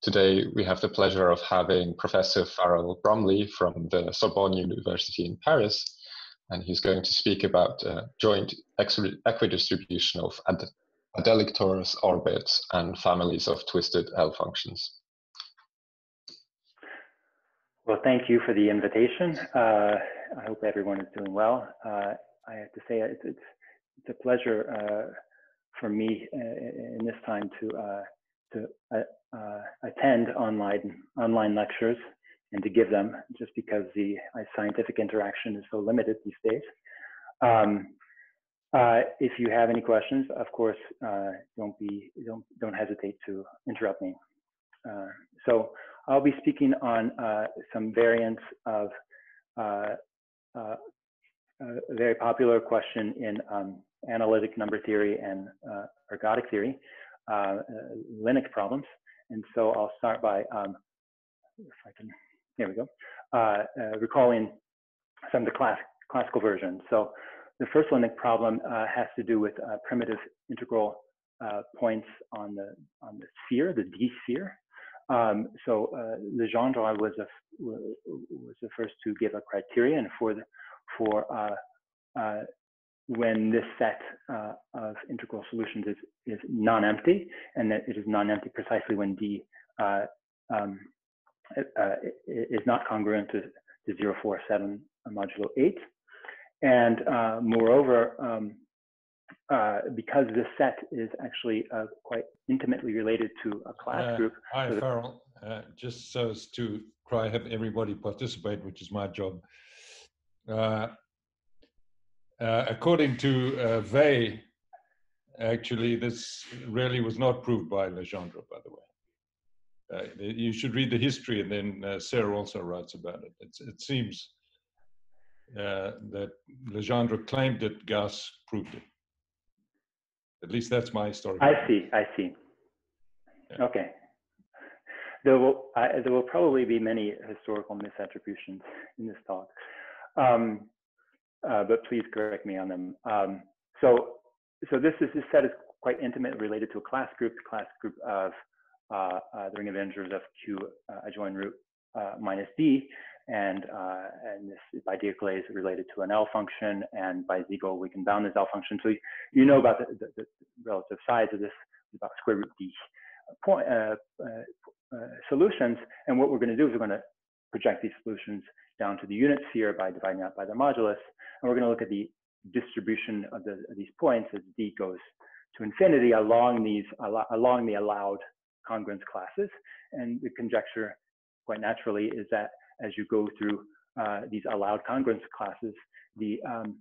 Today, we have the pleasure of having Professor Farrell Brumley from the Sorbonne University in Paris, and he's going to speak about uh, joint equidistribution of ad adelic torus orbits and families of twisted L functions. Well, thank you for the invitation. Uh, I hope everyone is doing well. Uh, I have to say it's, it's, it's a pleasure uh, for me uh, in this time to uh, to uh, attend online online lectures and to give them just because the scientific interaction is so limited these days. Um, uh, if you have any questions, of course, uh, don't be don't don't hesitate to interrupt me. Uh, so I'll be speaking on uh, some variants of uh, uh, a very popular question in um, analytic number theory and ergodic theory, Linnik's problems. And so I'll start by, um, if I can, there we go, recalling some of the class, classical versions. So the first Linnik problem uh, has to do with uh, primitive integral uh, points on the on the sphere, the D sphere. Um, so Legendre was a, was the first to give a criterion for the for when this set uh, of integral solutions is, is non-empty, and that it is non-empty precisely when D uh, um, uh, is not congruent to, to 047 modulo 8. And uh, moreover, um, uh, because this set is actually uh, quite intimately related to a class uh, group. Hi, so Farrell. Uh, just so as to try have everybody participate, which is my job. Uh, according to uh, Weil, actually, this really was not proved by Legendre, by the way. you should read the history, and then Sarah also writes about it. It's, it seems uh, that Legendre claimed that Gauss proved it. At least that's my story. I see. I see. Yeah. Okay. There will I, there will probably be many historical misattributions in this talk, um, uh, but please correct me on them. Um, so so this is this set is quite intimately related to a class group, the class group of uh, uh, the ring of integers of Q uh, adjoint root uh, minus D, and, and this is by Dirichlet is related to an L function, and by Siegel we can bound this L function. So you, you know about the, the, the, relative size of this, about square root d point, solutions, and what we're going to do is we're going to project these solutions down to the unit sphere by dividing out by the modulus, and we're going to look at the distribution of, the, these points as d goes to infinity along these along the allowed congruence classes, and the conjecture quite naturally is that as you go through uh, these allowed congruence classes, the um,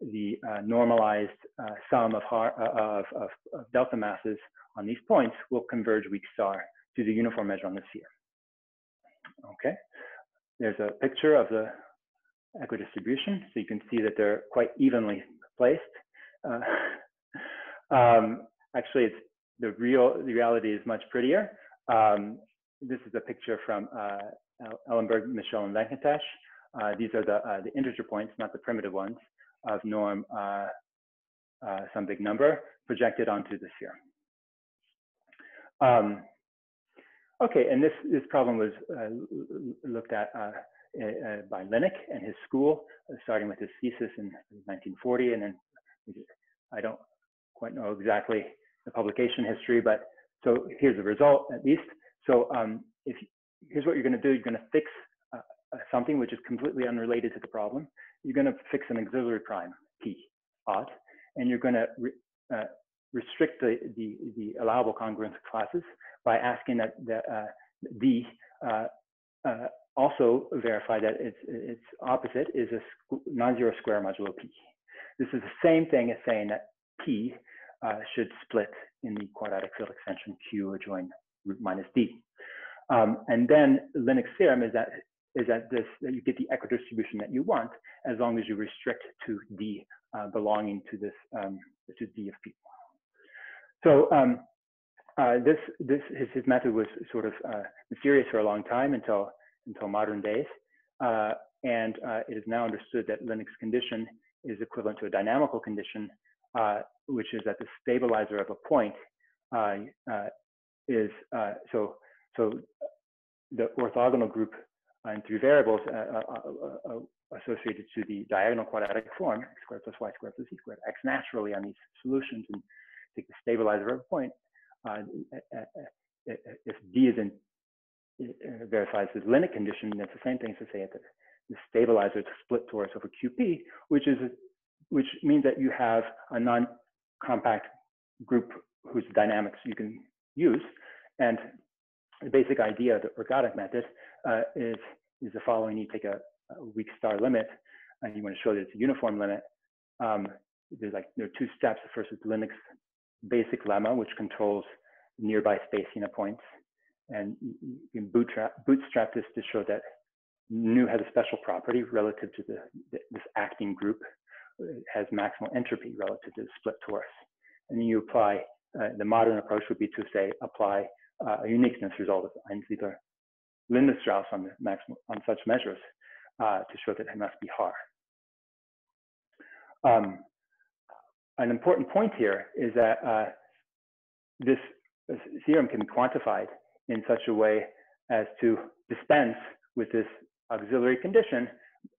the uh, normalized uh, sum of, uh, of, of, of, delta masses on these points will converge weak star to the uniform measure on the sphere. Okay, there's a picture of the equidistribution, so you can see that they're quite evenly placed. Uh, um, actually, it's the real the reality is much prettier. Um, this is a picture from uh, Ellenberg, Michel, and Venkatesh. Uh, these are the, uh, the integer points, not the primitive ones, of norm uh, uh, some big number projected onto the sphere. Um, okay, and this, this problem was looked at by Linnik and his school, starting with his thesis in 1940, and then I don't quite know exactly the publication history, but so here's the result at least. So um, if here's what you're going to do. You're going to fix uh, uh, something which is completely unrelated to the problem. You're going to fix an auxiliary prime, p, odd, and you're going to re, uh, restrict the, the, the, allowable congruence classes by asking that the uh, d uh, uh, also verify that its, its opposite is a non-zero square modulo p. This is the same thing as saying that p should split in the quadratic field extension q adjoin root minus d. Um, and then Linnik's theorem is that is that this that you get the equidistribution that you want as long as you restrict to D uh, belonging to this um, to D of P. So um, uh, this this his, his method was sort of uh, mysterious for a long time until until modern days, uh, and uh, it is now understood that Linnik's condition is equivalent to a dynamical condition, uh, which is that the stabilizer of a point is so so the orthogonal group and three variables associated to the diagonal quadratic form, x squared plus y squared plus z squared, acts naturally on these solutions and take the stabilizer of a point. Eh, eh, eh, if D is in, verifies the Linnik condition, that's the same thing as to say that the stabilizer is split torus over QP, which is which means that you have a non-compact group whose dynamics you can use. And the basic idea of the ergodic method uh, is, is the following. You take a, a, weak star limit and you want to show that it's a uniform limit. Um, there's like there are two steps. The first is the Linnik basic lemma, which controls nearby spacing of points. And you can bootstrap, bootstrap this to show that nu has a special property relative to the, this acting group. It has maximal entropy relative to the split torus. And then you apply, uh, the modern approach would be to say, apply uh, a uniqueness result of Einsiedler Lindenstrauss on the maximum, on such measures uh, to show that it must be Haar. Um, an important point here is that uh, this, theorem can be quantified in such a way as to dispense with this auxiliary condition,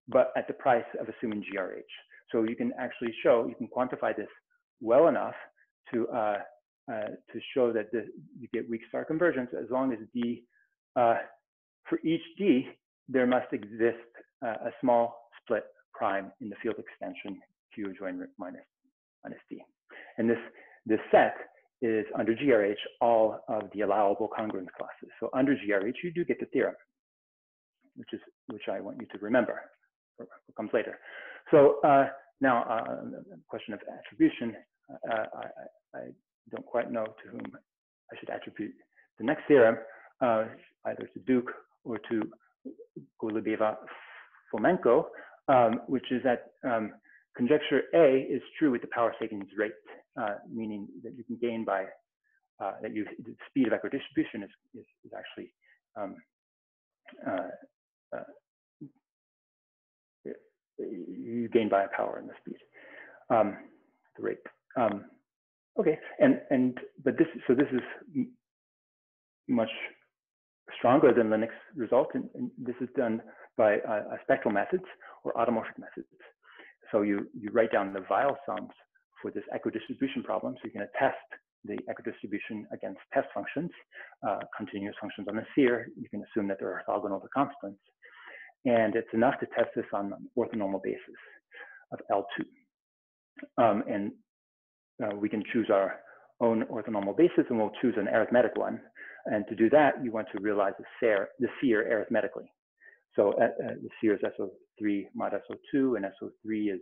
but at the price of assuming GRH. So you can actually show, you can quantify this well enough to uh, uh, to show that the, you get weak star convergence as long as D, uh, for each D, there must exist uh, a small split prime in the field extension Q join minus, D. And this, this set is under GRH all of the allowable congruence classes. So under GRH, you do get the theorem, which is which I want you to remember. comes later. So uh, now, uh, question of attribution. Uh, I, I, don't quite know to whom I should attribute the next theorem, uh, either to Duke or to Golubeva Fomenko, um, which is that um, conjecture A is true with the power savings rate, uh, meaning that you can gain by uh, that you the speed of equidistribution is is, is actually um, uh, uh, you gain by a power in the speed, um, the rate. Um, Okay, and and but this so this is much stronger than Linnik's result, and, and this is done by uh, spectral methods or automorphic methods. So you you write down the Weyl sums for this equidistribution problem, so you can attest the equidistribution against test functions, uh, continuous functions on the sphere. You can assume that they're orthogonal to constants, and it's enough to test this on an orthonormal basis of L2. Um, and uh, we can choose our own orthonormal basis and we'll choose an arithmetic one. And to do that, you want to realize the sphere, the sphere arithmetically. So uh, uh, the is SO3 mod SO2 and SO3 is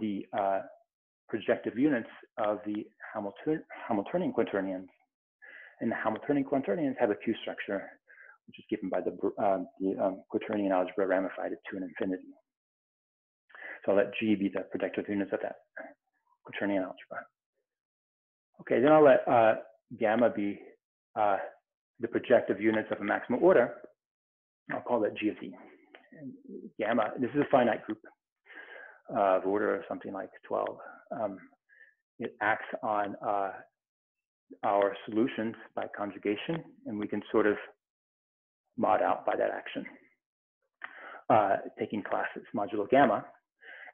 the uh, projective units of the Hamilton, Hamiltonian quaternions. And the Hamiltonian quaternions have a Q structure, which is given by the, uh, the um, quaternion algebra ramified to an infinity. So I'll let G be the projective units of that quaternion algebra. Okay, then I'll let gamma be the projective units of a maximal order. I'll call that G of Z. And gamma, this is a finite group uh, of order of something like 12. Um, it acts on uh, our solutions by conjugation, and we can sort of mod out by that action, uh, taking classes modulo gamma.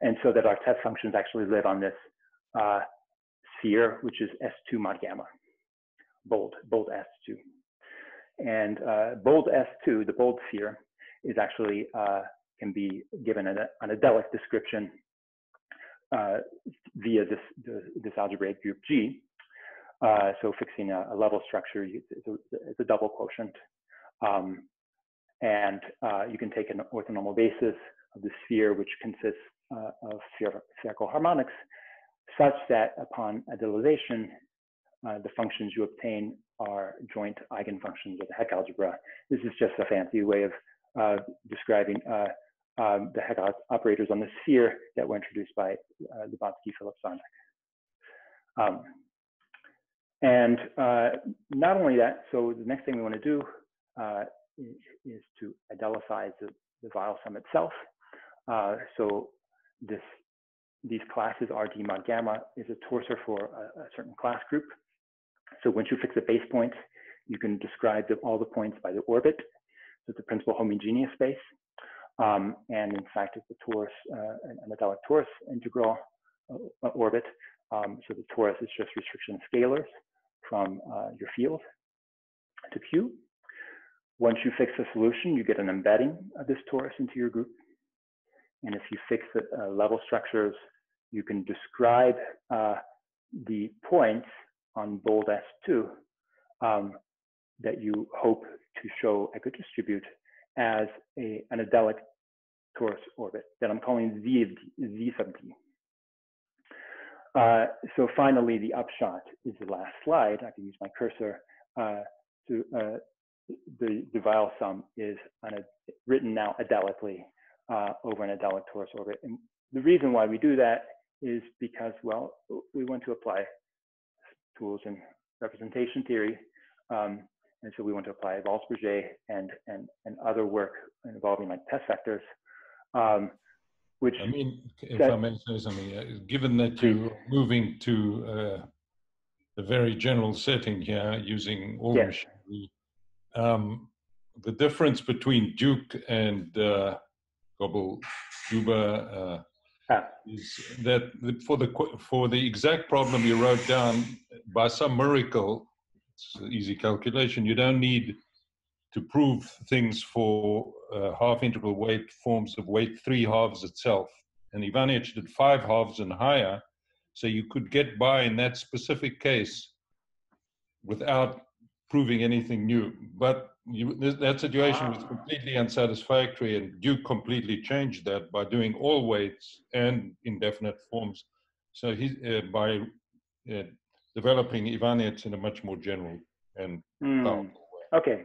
And so that our test functions actually live on this uh, sphere, which is S2 mod gamma, bold, bold S2. And uh, bold S2, the bold sphere, is actually uh, can be given an, an adelic description uh, via this, this algebraic group G. Uh, so fixing a, a, level structure, it's a, it's a double quotient. Um, and uh, you can take an orthonormal basis of the sphere, which consists uh, of spherical harmonics, such that upon adelization, uh, the functions you obtain are joint eigenfunctions of the Hecke algebra. This is just a fancy way of uh, describing uh, um, the Hecke operators on the sphere that were introduced by uh, Lubotzky, Philip Sarnak. Um, and uh, not only that, so the next thing we want to do uh, is, is, to adelicize the, the Weyl sum itself. so this these classes RD mod gamma is a torsor for a, a, certain class group. So once you fix a base point, You can describe the, all the points by the orbit, so it's the principal homogeneous space. Um, and in fact, it's the torus, uh, an adelic torus integral uh, orbit. Um, so the torus is just restriction scalars from uh, your field to Q. Once you fix the solution, you get an embedding of this torus into your group. And if you fix the uh, level structures, you can describe uh, the points on bold S2 um, that you hope to show equidistribute as a, an adelic torus orbit that I'm calling Z, Z sub D. Uh, so finally, the upshot is the last slide. I can use my cursor uh, to uh, the, the Weyl sum is a, written now adelically uh, over an adelic torus orbit. And the reason why we do that is because, well, we want to apply tools in representation theory. Um, and so we want to apply Waldspurger and, and, and other work involving like test vectors. Um, which I mean, if that, I may say something, uh, given that you're moving to uh, a very general setting here using all yes. machinery, um, the difference between Duke and uh, Gobel Juba uh, ah. is that for the for the exact problem you wrote down, by some miracle, it's an easy calculation. You don't need to prove things for uh, half integral weight forms of weight three halves itself. And Iwaniec did five halves and higher, so you could get by in that specific case without proving anything new. But you, that situation was completely unsatisfactory, and Duke completely changed that by doing all weights and indefinite forms. So he, uh, by uh, developing Iwaniec in a much more general and mm. powerful way. Okay.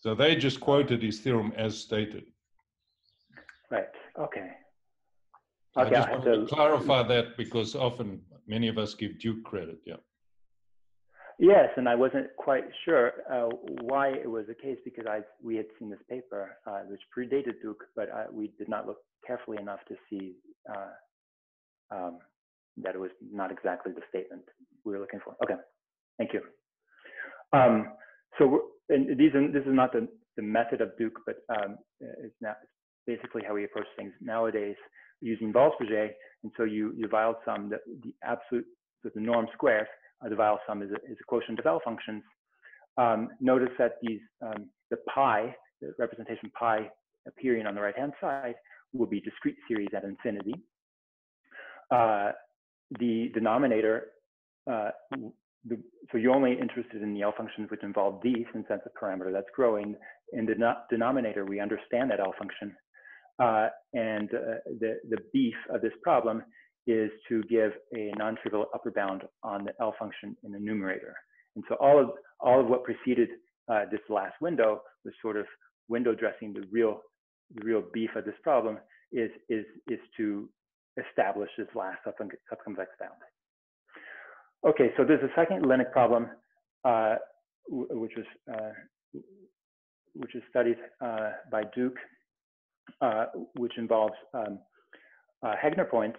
So they just quoted his theorem as stated. Right. Okay. okay I just want to clarify that because often many of us give Duke credit. Yeah. Yes, and I wasn't quite sure uh, why it was the case because I we had seen this paper uh, which predated Duke, but uh, we did not look carefully enough to see uh, um, that it was not exactly the statement we were looking for. Okay, thank you. Um, so and these are, this is not the, the method of Duke, but um, it's not basically how we approach things nowadays using Waldspurger. And so you you sum the, the absolute so the norm squared uh, the Weyl sum is a, is a quotient of L functions. Um, notice that these, um, the pi, the representation pi appearing on the right-hand side will be discrete series at infinity. Uh, the denominator, uh, the, so you're only interested in the L functions which involve D, since that's a parameter that's growing. In the denominator, we understand that L function. Uh, and uh, the, the beef of this problem is to give a non-trivial upper bound on the L function in the numerator. And so all of, all of what preceded uh, this last window was sort of window dressing the real, the real beef of this problem is, is, is to establish this last subconvex bound. Okay, so there's a second Linux problem, uh, which was uh, which is studied uh, by Duke, uh, which involves um, uh, Heegner points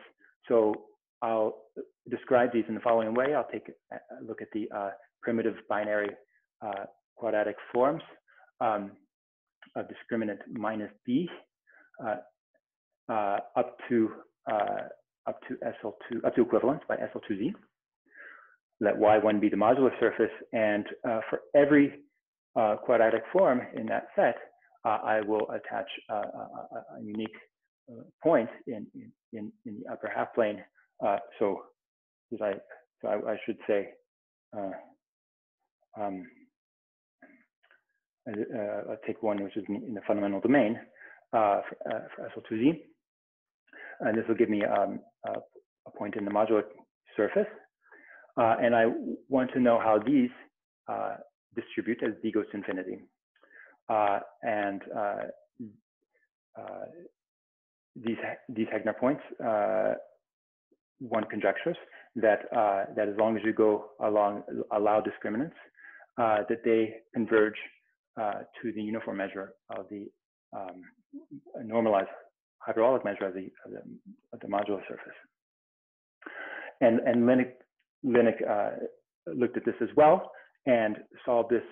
so I'll describe these in the following way. I'll take a look at the uh, primitive binary uh, quadratic forms um, of discriminant minus b uh, uh up to uh, up to SL2 up to equivalence by SL2z. Let y1 be the modular surface, and for every quadratic form in that set, I will attach a, a unique point in, in, in the upper half plane. Uh, so, I, so I, I, should say, uh, um, uh, I'll take one which is in the fundamental domain uh, for, uh, for SL2Z. And this will give me um, a point in the modular surface. Uh, and I want to know how these distribute as d goes to infinity. and these these Heegner points, uh, one conjectures that uh, that as long as you go along allow discriminants, uh, that they converge uh, to the uniform measure of the um, normalized hyperbolic measure of the of the, of the modular surface. And and Linnik Linnik uh, looked at this as well and solved this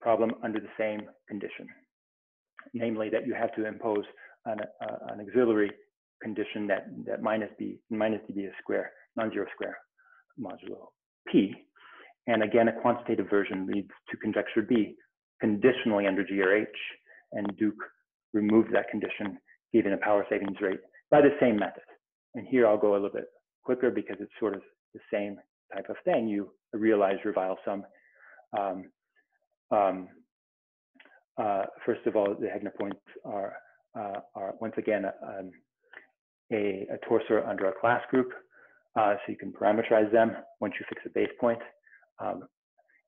problem under the same condition, namely that you have to impose an, uh, an auxiliary condition that, that minus b minus db is square, non-zero square modulo p. And again, a quantitative version leads to conjecture B conditionally under GRH, and Duke removed that condition, given a power savings rate by the same method. And here I'll go a little bit quicker because it's sort of the same type of thing. You realize Reveil sum. Um, um, uh, first of all, the Heegner points are, uh, are once again um, a, a torsor under a class group. Uh, so you can parameterize them once you fix a base point. Um,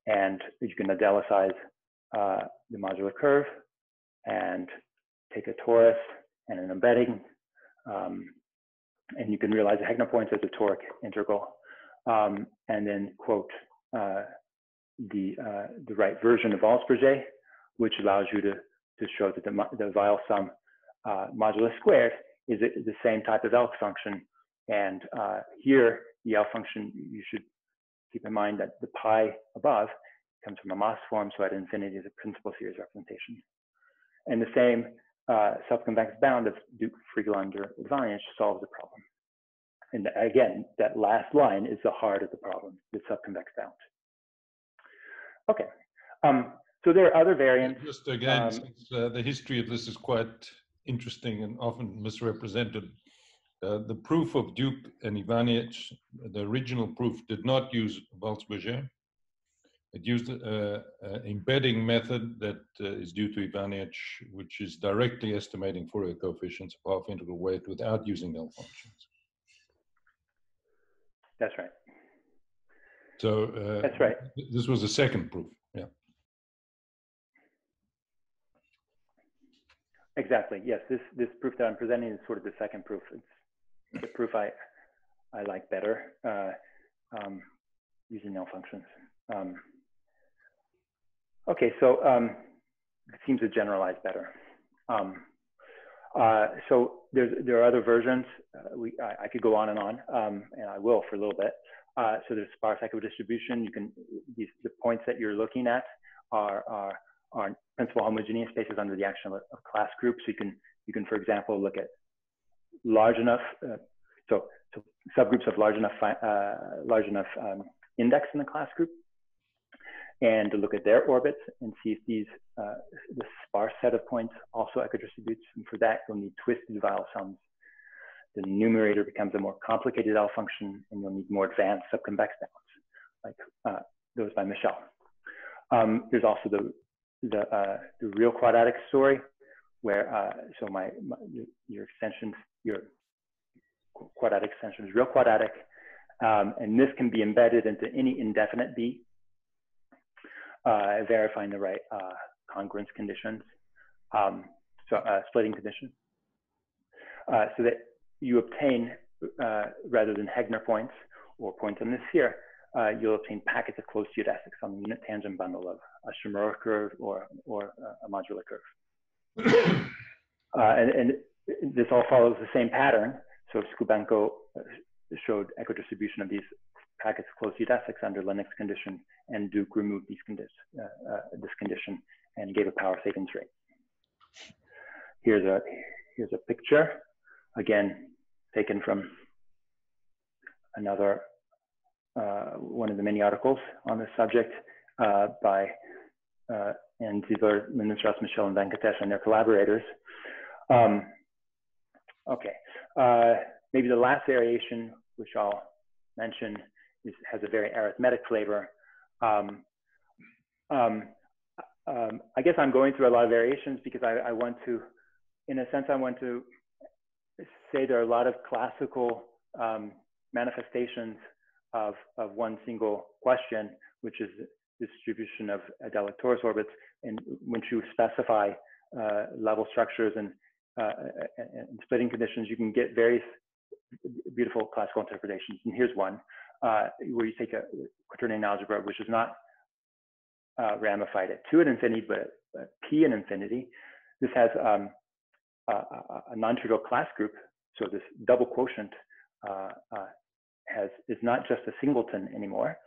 and you can adelize uh, the modular curve and take a torus and an embedding. Um, and you can realize the points as a toric integral. Um, and then quote uh, the, uh, the right version of Waldspurger, which allows you to, to show that the, the Weyl sum uh, modulus squared is the same type of L function. And uh, here, the L function, you should keep in mind that the pi above comes from a Maass form, so at infinity is a principal series representation. And the same uh, subconvex bound of Duke Friedlander Iwaniec solves the problem. And again, that last line is the heart of the problem, the subconvex bound. Okay, um, so there are other variants. Just again, um, since, uh, the history of this is quite interesting and often misrepresented. Uh, the proof of Duke and Iwaniec, the original proof, did not use Waldspurger. It used an embedding method that uh, is due to Iwaniec, which is directly estimating Fourier coefficients of half integral weight without using L functions. That's right. So uh, that's right. This was the second proof. Yeah. Exactly. Yes. This this proof that I'm presenting is sort of the second proof. It's the proof I I like better uh, um, using L functions. Um, okay. So um, it seems to generalize better. Um, uh, so there's, there are other versions. Uh, we, I, I, could go on and on, um, and I will for a little bit. Uh, so there's sparse equidistribution. You can these, the points that you're looking at are, are are principal homogeneous spaces under the action of, a class groups. You can you can, for example, look at large enough. Uh, so, so subgroups of large enough uh, large enough um, index in the class group and to look at their orbits and see if these uh, the sparse set of points also equidistributes. And for that, you'll need twisted Weyl sums. The numerator becomes a more complicated L function, and you'll need more advanced subconvex bounds, like uh, those by Michel. Um, there's also the the, uh, the real quadratic story, where uh, so my, my, your extensions your quadratic extension is real quadratic, um, and this can be embedded into any indefinite B uh, verifying the right uh, congruence conditions, um, so uh, splitting conditions, uh, so that you obtain, uh, rather than Heegner points or points on the sphere, you'll obtain packets of closed geodesics on the unit tangent bundle of a Shimura curve or, or a modular curve. and, and this all follows the same pattern. So Skubenko showed equidistribution of these packets close geodesics under Linnik's condition, and Duke removed these condi uh, uh, this condition and gave a power savings rate. Here's a, here's a picture, again, taken from another, uh, one of the many articles on this subject uh, by uh, and Ziver, Lindenstrauss, Michel, and Venkatesh and their collaborators. Um, okay, uh, maybe the last variation, which I'll mention, is, has a very arithmetic flavor. Um, um, um, I guess I'm going through a lot of variations because I, I, want to, in a sense, I want to say there are a lot of classical um, manifestations of, of one single question, which is distribution of adelic torus orbits. And once you specify uh, level structures and, uh, and splitting conditions, you can get various beautiful classical interpretations. And here's one uh, where you take a quaternion algebra, which is not uh, ramified at two at infinity, but at p in infinity. This has um, a, a non-trivial class group. So this double quotient uh, uh, has is not just a singleton anymore.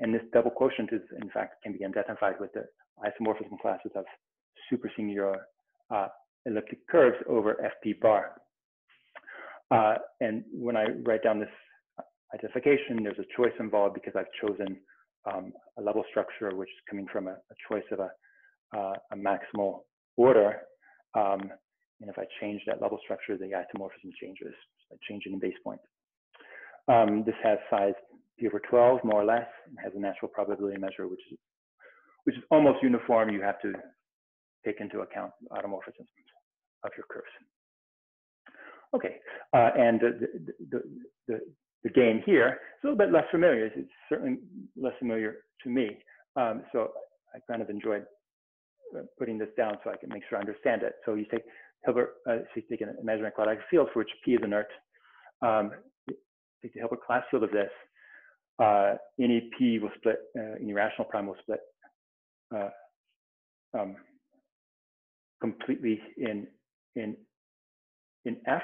And this double quotient is, in fact, can be identified with the isomorphism classes of supersingular uh, elliptic curves over FP bar. Uh, and when I write down this identification, there's a choice involved because I've chosen um, a level structure which is coming from a, a choice of a, uh, a maximal order. Um, and if I change that level structure, the isomorphism changes by changing the base point. Um, this has size p over 12, more or less, has a natural probability measure, which is which is almost uniform. You have to take into account automorphisms of your curves. Okay, uh, and the, the, the, the, game here is a little bit less familiar. It's certainly less familiar to me. Um, so I kind of enjoyed uh, putting this down so I can make sure I understand it. So you take Hilbert, uh, so you take an imaginary quadratic field for which P is inert. Um, take the Hilbert class field of this. Uh, any P will split, uh, any rational prime will split uh, um, completely in in in F,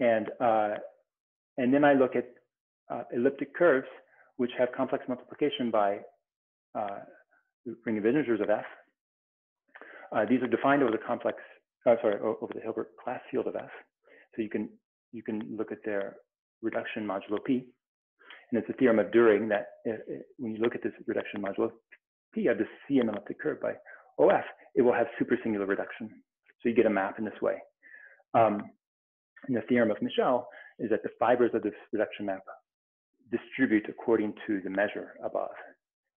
and uh, and then I look at uh, elliptic curves which have complex multiplication by uh, ring of integers of F. Uh, these are defined over the complex, sorry, over the Hilbert class field of F. So you can you can look at their reduction modulo P, and it's a theorem of Deuring that uh, when you look at this reduction modulo P of the CM elliptic curve by OF, it will have supersingular reduction. So you get a map in this way. Um, and the theorem of Michel is that the fibers of this reduction map distribute according to the measure above,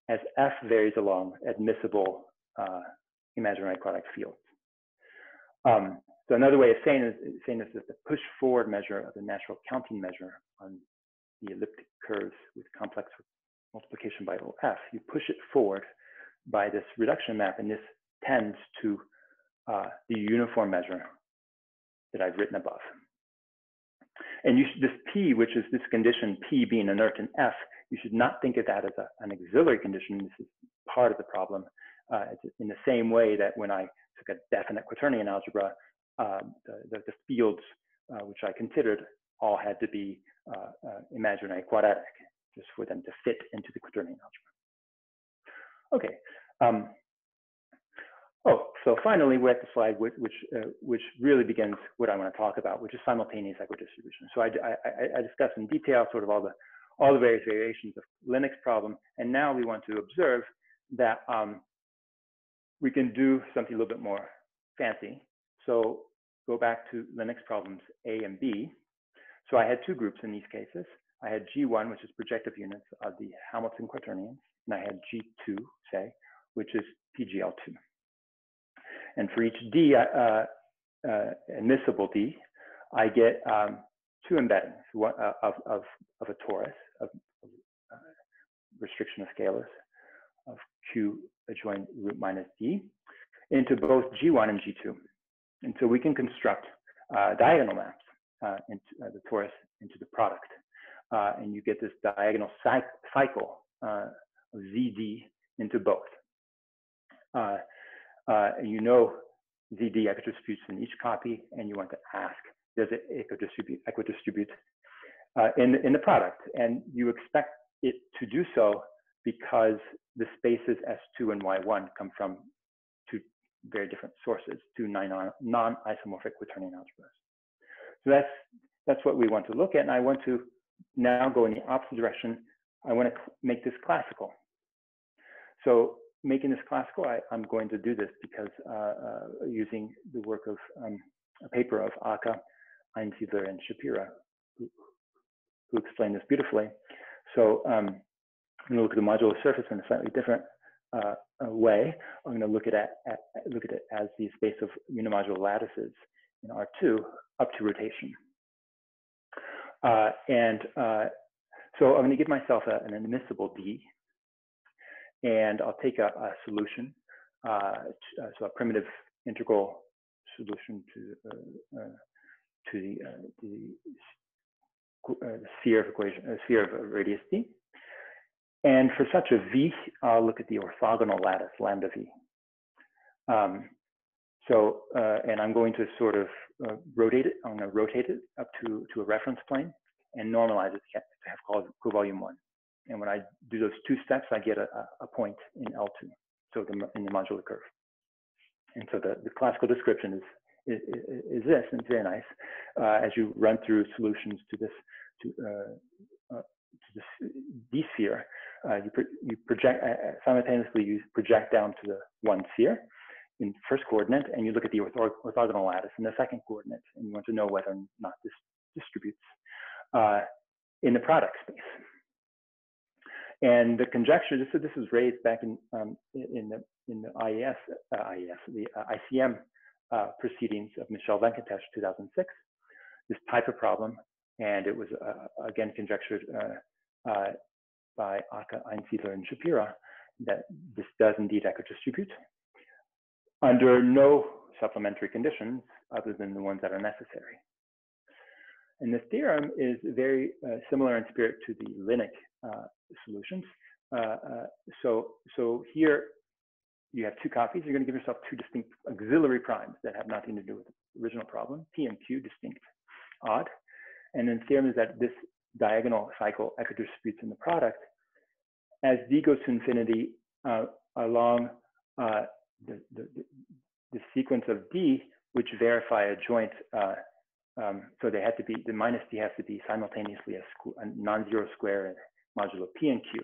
as F varies along admissible uh, imaginary quadratic fields. Um, so another way of saying, is, saying this is the push forward measure of the natural counting measure on the elliptic curves with complex multiplication by OF. You push it forward by this reduction map, and this tends to uh, the uniform measure that I've written above. And you should, this P, which is this condition, P being inert in F, you should not think of that as a, an auxiliary condition. This is part of the problem. Uh, in the same way that when I took a definite quaternion algebra, uh, the, the, the, fields uh, which I considered all had to be imaginary quadratic, just for them to fit into the quaternion algebra. Okay, um, oh, so finally we're at the slide which which, uh, which really begins what I want to talk about, which is simultaneous equidistribution. So I, I, I in detail sort of all the all the various variations of Linnik's problem, and now we want to observe that um, we can do something a little bit more fancy. So go back to Linnik's problems A and B. So I had two groups in these cases. I had G1, which is projective units of the Hamilton quaternions, and I had G2, say, which is PGL2. And for each D, uh, uh, admissible D, I get um, two embeddings one, uh, of, of, of a torus, of, of uh, restriction of scalars, of Q adjoint root minus D, into both G1 and G2. And so we can construct uh, diagonal maps into the torus into the product. and you get this diagonal cycle of ZD into both uh, uh, you know ZD equidistributes in each copy, and you want to ask, does it equidistribute, equidistribute uh, in, in the product? And you expect it to do so because the spaces S2 and Y1 come from two very different sources, two non-isomorphic quaternion algebras. So that's, that's what we want to look at. And I want to now go in the opposite direction. I want to make this classical. So making this classical, I, am going to do this because uh, uh, using the work of um, a paper of Aka, Einsiedler, and Shapira, who, who explain this beautifully. So um, I'm going to look at the modular surface in a slightly different uh, way. I'm going to look at, it, at, look at it as the space of unimodular lattices in R2 up to rotation. Uh, and uh, so I'm going to give myself a, an admissible D and I'll take a, a solution, uh, uh, so a primitive integral solution to uh, uh to the, the, sphere of equation, sphere of radius d. And for such a v, I'll look at the orthogonal lattice lambda v. Um, so, and I'm going to sort of rotate it. I'm going to rotate it up to to a reference plane and normalize it to have co-volume one. And when I do those two steps, I get a, a point in L2, so the, in the modular curve. And so the, the classical description is, is, is this, and it's very nice, uh, as you run through solutions to this, to, uh, uh, to this D sphere, uh, you, pro you project, uh, simultaneously you project down to the one sphere in first coordinate, and you look at the ortho orthogonal lattice in the second coordinate, and you want to know whether or not this distributes uh, in the product space. And the conjecture, this, this was raised back in, um, in, the, in the IES, uh, IES the uh, ICM uh, proceedings of Michel Venkatesh, 2006, this type of problem. And it was, uh, again, conjectured uh, by Aka, Einsiedler, and Shapira that this does indeed equidistribute under no supplementary conditions other than the ones that are necessary. And the theorem is very uh, similar in spirit to the Linnik uh, solutions. Uh, uh, so, so here you have two copies. You're going to give yourself two distinct auxiliary primes that have nothing to do with the original problem, P and Q, distinct, odd. And then the theorem is that this diagonal cycle equidistributes in the product as d goes to infinity uh, along uh, the, the, the, sequence of d, which verify a joint uh, um, so they had to be, the minus d has to be simultaneously a, a non-zero square modulo p and q,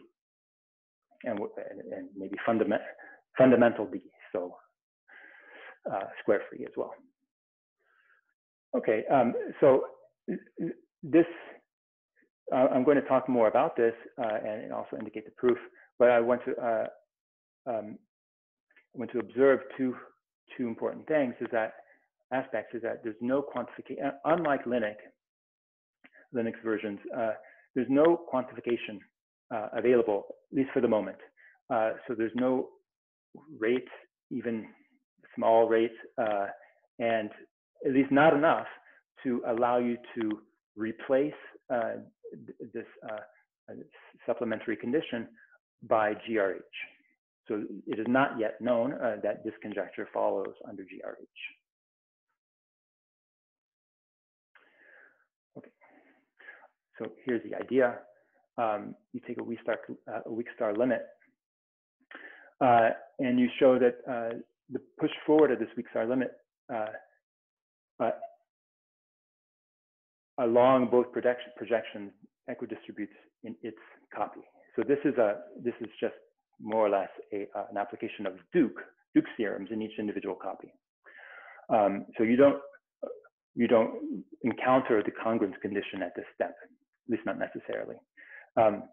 and, and maybe fundament, fundamental d, so uh, square free as well. Okay, um, so this, uh, I'm going to talk more about this uh, and also indicate the proof, but I want to, uh, um, want to observe two, two important things is that aspects is that there's no quantification, uh, unlike Linnik's, Linnik's versions, uh, there's no quantification uh, available, at least for the moment. Uh, so there's no rate, even small rate, uh, and at least not enough to allow you to replace uh, this supplementary condition by GRH. So it is not yet known that this conjecture follows under GRH. Okay. So here's the idea. Um, you take a weak star, uh, a weak star limit, uh, and you show that uh, the push forward of this weak star limit uh, uh, along both projection, projections equidistributes in its copy. So this is a this is just more or less a, uh, an application of Duke Duke's theorems in each individual copy. Um, so you don't you don't encounter the congruence condition at this step at least not necessarily. Um,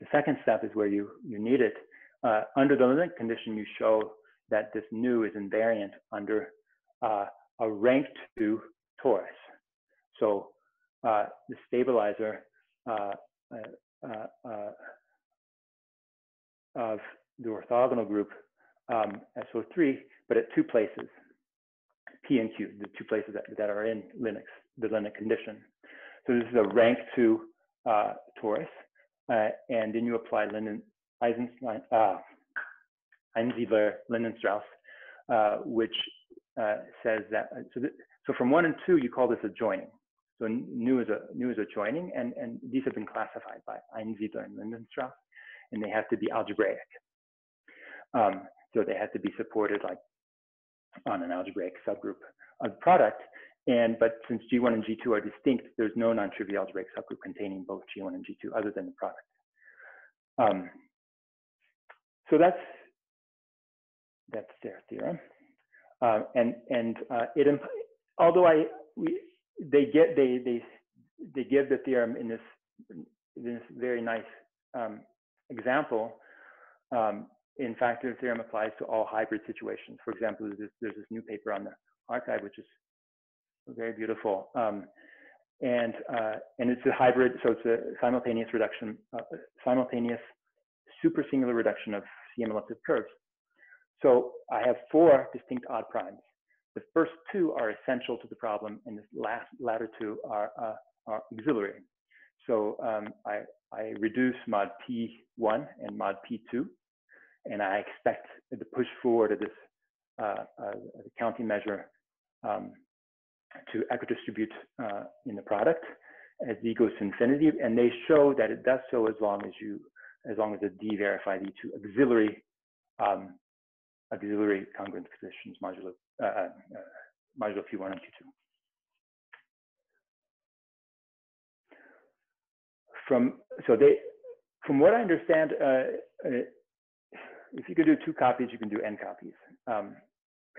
the second step is where you, you need it. Uh, under the Linnik condition, you show that this nu is invariant under uh, a rank 2 torus. So uh, the stabilizer uh, uh, of the orthogonal group um, SO3, but at two places, P and Q, the two places that, that are in Linnik's, the Linnik condition. So this is a rank two uh, torus, uh, and then you apply Linden, Eisenstein, uh, Lindenstrauss, uh, which uh, says that. So, th so from one and two, you call this a joining. So nu is a nu is a joining, and and these have been classified by Einsiedler and Lindenstrauss, and they have to be algebraic. Um, so they have to be supported like on an algebraic subgroup of product. And but since G1 and G2 are distinct, there's no non-trivial algebraic subgroup containing both G1 and G2 other than the product. Um, so that's that's their theorem. Uh, and and uh, it although I we, they get they they they give the theorem in this this very nice um, example. Um, in fact, the theorem applies to all hybrid situations. For example, there's this, there's this new paper on the arXiv, which is very beautiful. Um, and uh, and it's a hybrid, so it's a simultaneous reduction, uh, simultaneous supersingular reduction of CM elliptic curves. So I have four distinct odd primes. The first two are essential to the problem, and the last latter two are, uh, are auxiliary. So um, I, I reduce mod P1 and mod P2, and I expect the push forward of this uh, uh, counting measure um, to equidistribute uh, in the product. as d goes to infinity, and they show that it does so as long as you, as long as the d verify the two auxiliary, um, auxiliary congruence positions modulo, uh, uh, modulo Q1 and Q2. From, so they, from what I understand, uh, uh, if you could do two copies, you can do n copies, um,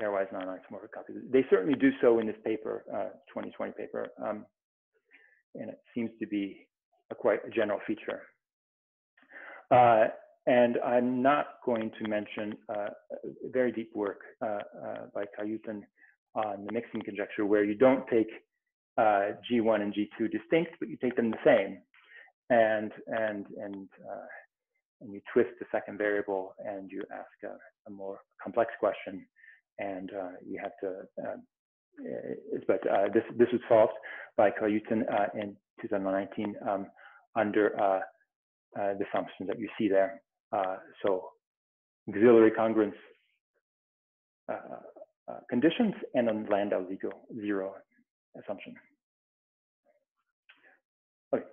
pairwise non-isomorphic copies. They certainly do so in this paper, uh, 2020 paper, um, and it seems to be a quite a general feature. Uh, and I'm not going to mention uh, very deep work uh, by Khayutin on the mixing conjecture, where you don't take uh, G1 and G2 distinct, but you take them the same and and and uh, and you twist the second variable and you ask a, a more complex question, and uh, you have to. Um, but uh, this this was solved by Khayutin uh, in 2019 um, under uh, the assumptions that you see there. so auxiliary congruence conditions and on Landau zero assumption. Okay.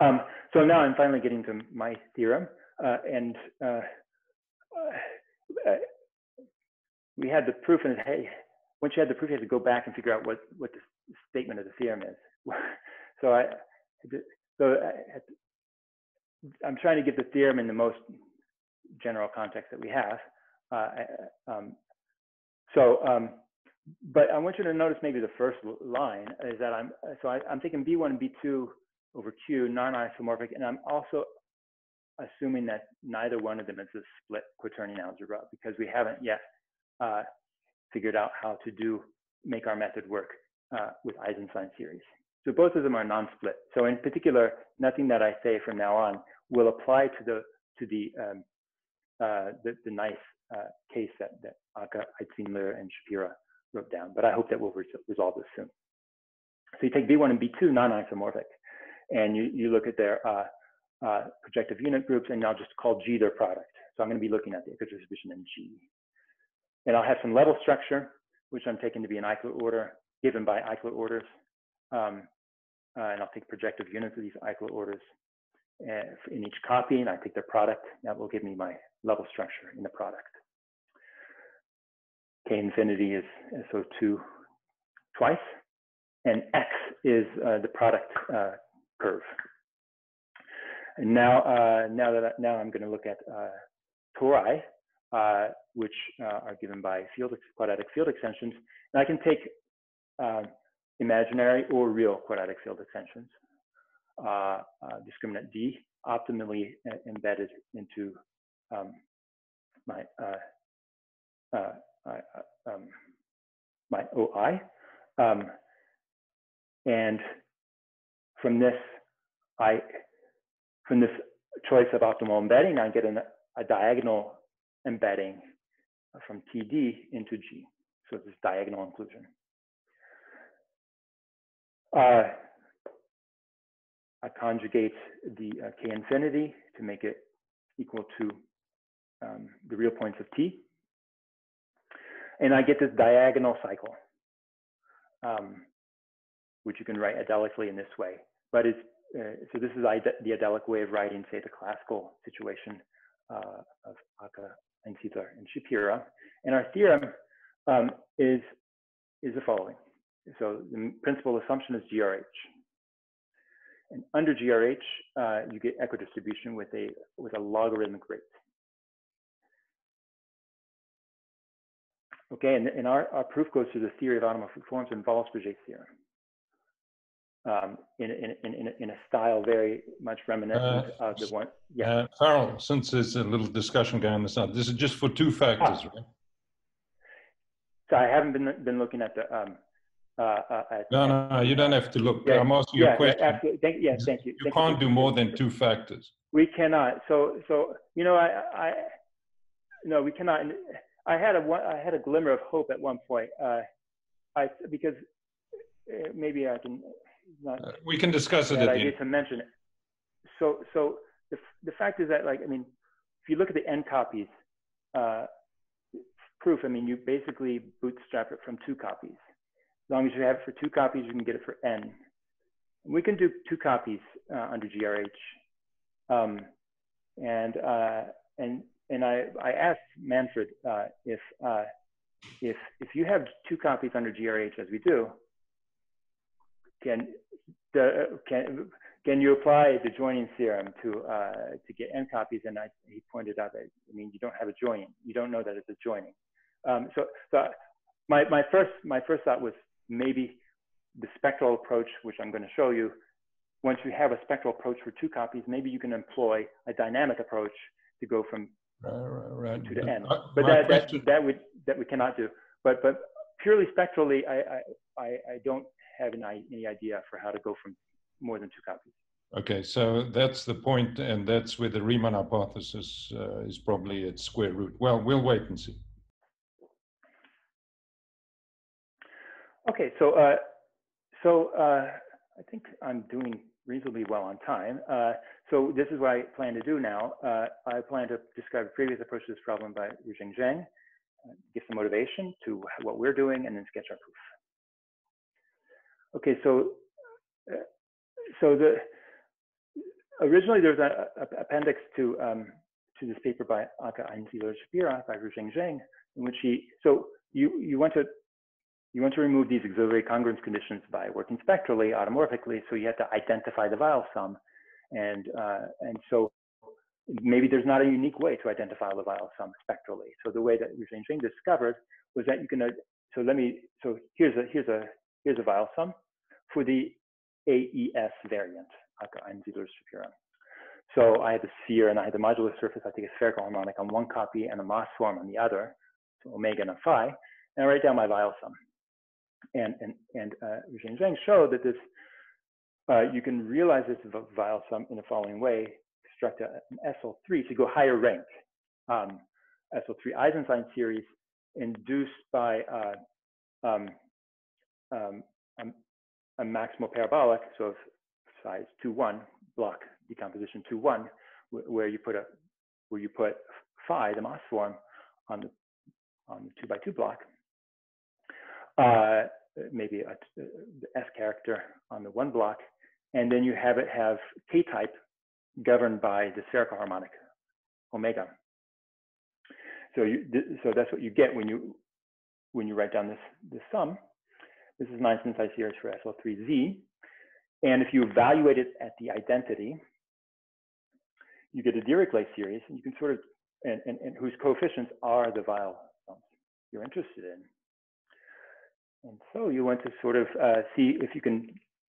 Um, so now I'm finally getting to my theorem, uh, and uh, uh, we had the proof, and hey, once you had the proof, you had to go back and figure out what what the statement of the theorem is. so I, so I, am trying to get the theorem in the most general context that we have. Uh, um, so, um, but I want you to notice maybe the first line is that I'm so I, am thinking B1 and B2 over Q, non-isomorphic, and I'm also assuming that neither one of them is a split quaternion algebra because we haven't yet uh, figured out how to do make our method work uh, with Eisenstein series. So both of them are non-split. So in particular, nothing that I say from now on will apply to the to the um, uh, the, the, nice uh, case that that Aka, and Shapira wrote down. But I hope that we'll res resolve this soon. So you take B1 and B2 non-isomorphic and you, you look at their uh, uh, projective unit groups, and I'll just call G their product. So I'm going to be looking at the equidistant distribution in G. And I'll have some level structure, which I'm taking to be an Eichler order given by Eichler orders. Um, uh, and I'll take projective units of these Eichler orders uh, in each copy, and I take their product. That will give me my level structure in the product. K infinity is SO2 twice, and X is uh, the product uh, curve. And now, uh, now that I, now I'm going to look at uh, tori, uh, which uh, are given by field quadratic field extensions, and I can take uh, imaginary or real quadratic field extensions, uh, discriminant d, optimally embedded into um, my um, my OI. Um, and from this, I, from this choice of optimal embedding, I get an, a diagonal embedding from TD into G. So this diagonal inclusion. Uh, I conjugate the uh, K infinity to make it equal to um, the real points of T. And I get this diagonal cycle. Um, which you can write adelically in this way. But it's, uh, so this is the adelic way of writing, say, the classical situation uh, of Aka and Einsiedler and Shapira. And our theorem um, is, is the following. So the principal assumption is GRH. And under GRH, uh, you get equidistribution with a, with a logarithmic rate. Okay, and, and our, our proof goes to the theory of automorphic forms and Waldspurger's theorem um, in, in, in, in, a style very much reminiscent uh, of the one. Yeah. Uh, Farrell, since there's a little discussion going on this, this is just for two factors, ah. right? So I haven't been been looking at the. Um, uh, uh, at, no, no, no, you don't have to look. Yeah, I'm asking yeah, you a question. Yeah, thank, yeah, thank you. You thank can't you. do more than two factors. We cannot. So, so you know, I, I, no, we cannot. I had a I had a glimmer of hope at one point. Uh, I because uh, maybe I can not. Uh, we can discuss it. At I need to mention it. So, so the the fact is that, like, I mean, if you look at the n copies uh, proof, I mean, you basically bootstrap it from two copies. As long as you have it for two copies, you can get it for n. we can do two copies uh, under GRH. Um, and uh, and and I, I asked Manfred uh, if uh, if if you have two copies under GRH as we do, can the can can you apply the joining theorem to uh, to get n copies? And I, he pointed out that I mean you don't have a joining, you don't know that it's a joining. Um, so so my my first my first thought was maybe the spectral approach, which I'm going to show you, once you have a spectral approach for two copies, maybe you can employ a dynamic approach to go from right, right, right. to the end. But that, that, that, would, that we cannot do. But, but purely spectrally, I, I, I, don't have an, any idea for how to go from more than two copies. Okay, so that's the point, and that's where the Riemann hypothesis uh, is probably its square root. Well, we'll wait and see. Okay, so, uh, so uh, I think I'm doing reasonably well on time. Uh, so this is what I plan to do now. Uh, I plan to describe a previous approach to this problem by Ruixiang Zhang, give some motivation to what we're doing, and then sketch our proof. Okay, so uh, so the originally there's an appendix to um, to this paper by Aka Einsiedler Shapira by Ruixiang Zhang, in which he so you you want to you want to remove these auxiliary congruence conditions by working spectrally, automorphically, so you have to identify the Weyl sum. And, uh, and so maybe there's not a unique way to identify the Weyl sum spectrally. So the way that Eugene Zheng discovered was that you can, uh, so let me, so here's a, here's a, here's a Weyl sum for the AES variant. So I have the sphere and I have the modular surface. I take a spherical harmonic on one copy and a Maass form on the other, so omega and a phi, and I write down my Weyl sum and and and uh, Eugene Zheng showed that this uh, you can realize this Weyl sum in the following way: construct an SL3 to go higher rank, um, SL3 Eisenstein series induced by uh, um, um, a, a, maximal parabolic, so of size 2-1 block decomposition 2-1, where you put a where you put phi, the Maass form, on the on the two by two block, uh, maybe a, the S character on the one block, and then you have it have K-type governed by the spherical harmonic omega. So you, so that's what you get when you when you write down this this sum. This is nine Eisenstein series for SL3Z, and if you evaluate it at the identity, you get a Dirichlet series, and you can sort of and, and, and whose coefficients are the Weyl sums you're interested in. And so you want to sort of uh, see if you can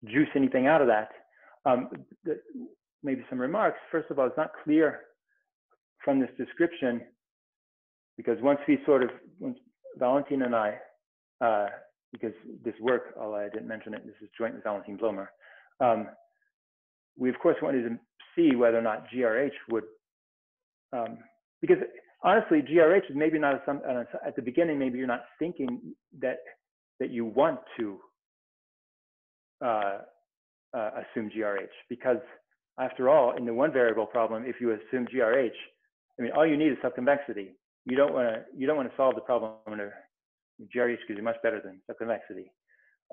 juice anything out of that. Um, the, maybe some remarks. First of all, it's not clear from this description because once we sort of, once Valentin and I, uh, because this work, although I didn't mention it, this is joint with Valentin Blomer, um, we of course wanted to see whether or not GRH would, um, because honestly, GRH is maybe not some, at the beginning, maybe you're not thinking that that you want to uh, uh, assume GRH because after all, in the one variable problem, if you assume GRH, I mean, all you need is subconvexity. You don't want to you don't want to solve the problem under GRH because you're much better than subconvexity.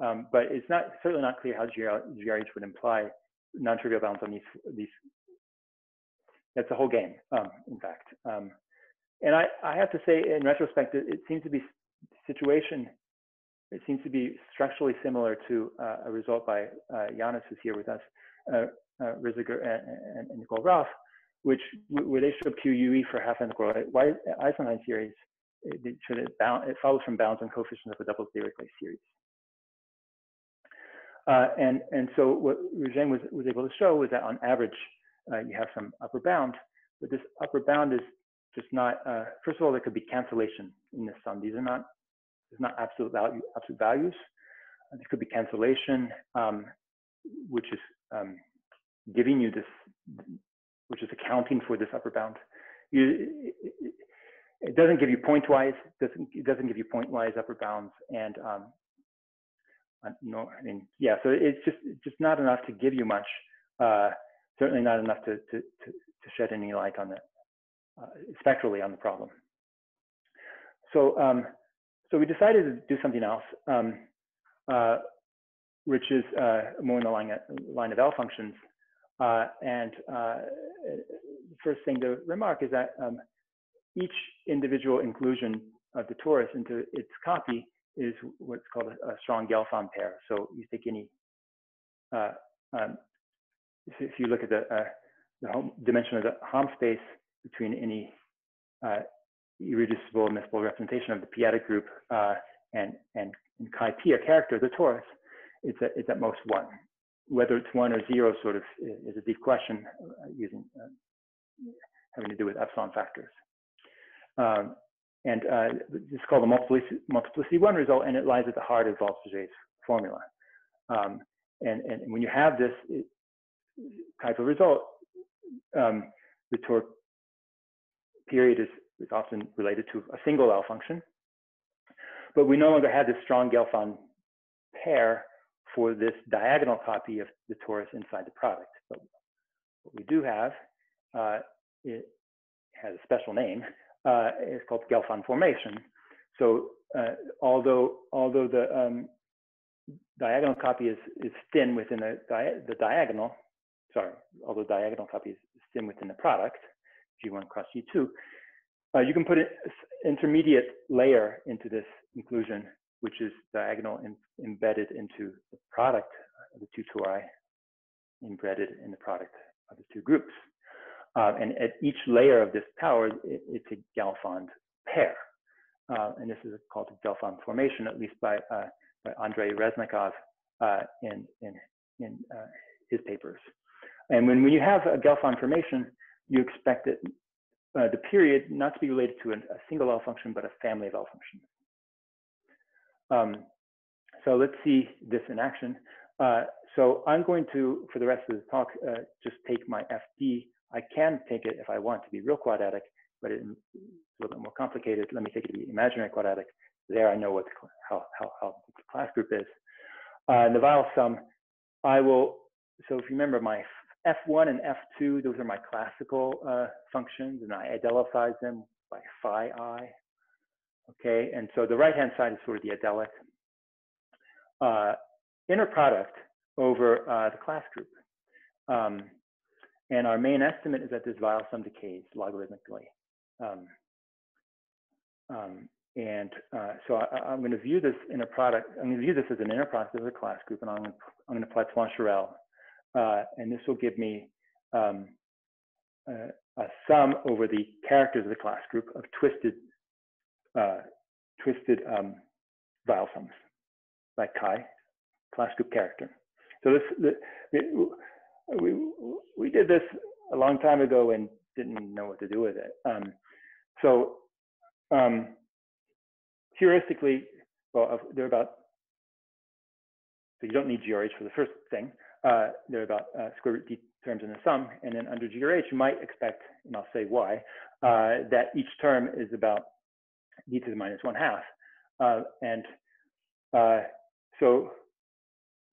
Um, but it's not certainly not clear how GRH would imply non-trivial bounds on these these. That's the whole game, um, in fact. Um, and I, I have to say, in retrospect, it, it seems to be situation it seems to be structurally similar to uh, a result by uh, Janis, who's here with us, uh, uh, and, and, Nicole Raulf, which where they show QUE for half integral why Eisenstein series. It, it, it, bound, it follows from bounds and coefficients of a double series. Uh, and and so what Ruixiang was was able to show was that on average uh, you have some upper bound, but this upper bound is just not. Uh, first of all, there could be cancellation in this sum. These are not is not absolute value, absolute values. Uh, this could be cancellation, um, which is um, giving you this, which is accounting for this upper bound. You, it, doesn't give you pointwise, doesn't, it doesn't give you pointwise upper bounds. And um, uh, no, I mean, yeah, so it's just, just not enough to give you much, uh, certainly not enough to, to, to, to, shed any light on the, uh, spectrally on the problem. So um, so we decided to do something else. Um, uh, which is uh, more in the line, line of L functions. Uh, and uh, the first thing to remark is that um, each individual inclusion of the torus into its copy is what's called a, a strong Gelfand pair. So you take any, uh, um, if you look at the, uh, the dimension of the Hom space between any uh, irreducible admissible representation of the p-adic group uh, and, and, and chi p, a character of the torus, it's, a, it's at most one. Whether it's one or zero sort of is a deep question uh, using uh, having to do with epsilon factors. Um, and uh, it's called the multiplicity, multiplicity one result, and it lies at the heart of Waldspurger's formula. Um, and, and when you have this type of result, um, the toric period is, is often related to a single L function. But we no longer have this strong Gelfand pair for this diagonal copy of the torus inside the product. But what we do have, uh, it has a special name, uh, it's called Gelfand formation. So uh, although although the um, diagonal copy is, is thin within the, di the diagonal, sorry, although diagonal copy is thin within the product, G1 cross G2, uh, you can put an intermediate layer into this inclusion, which is diagonal in, embedded into the product of the two tori embedded in the product of the two groups. Uh, and at each layer of this tower, it, it's a Gelfand pair. Uh, and this is called a Gelfand formation, at least by, uh, by Andrei Reznikov uh, in, in, in uh, his papers. And when, when you have a Gelfand formation, you expect uh, the period not to be related to a, a, single L function, but a family of L functions. Um, so let's see this in action. so I'm going to, for the rest of the talk, just take my FD I can take it if I want to be real quadratic, but it's a little bit more complicated. Let me take it to be imaginary quadratic. There I know what the, how, how, how the class group is. Uh, the Weyl sum, I will, so if you remember my F1 and F2, those are my classical uh, functions, and I adelicize them by phi i. Okay, and so the right-hand side is sort of the adelic uh, inner product over uh, the class group. Um, and our main estimate is that this Weyl sum decays logarithmically. Um, um, and uh, so I, am going to view this in a product, I'm going to view this as an inner product of a class group, and I'm going to, I'm going to apply Poincaré. Uh, and this will give me um, a sum over the characters of the class group of twisted, uh, twisted um, Weyl sums, like chi, class group character. So this, the, the, we we did this a long time ago and didn't know what to do with it. Um, so um, heuristically, well, there are about so you don't need GRH for the first thing. Uh, there are about uh, square root d terms in the sum, and then under GRH, you might expect, and I'll say why, uh, that each term is about d to the minus one half, uh, and uh, so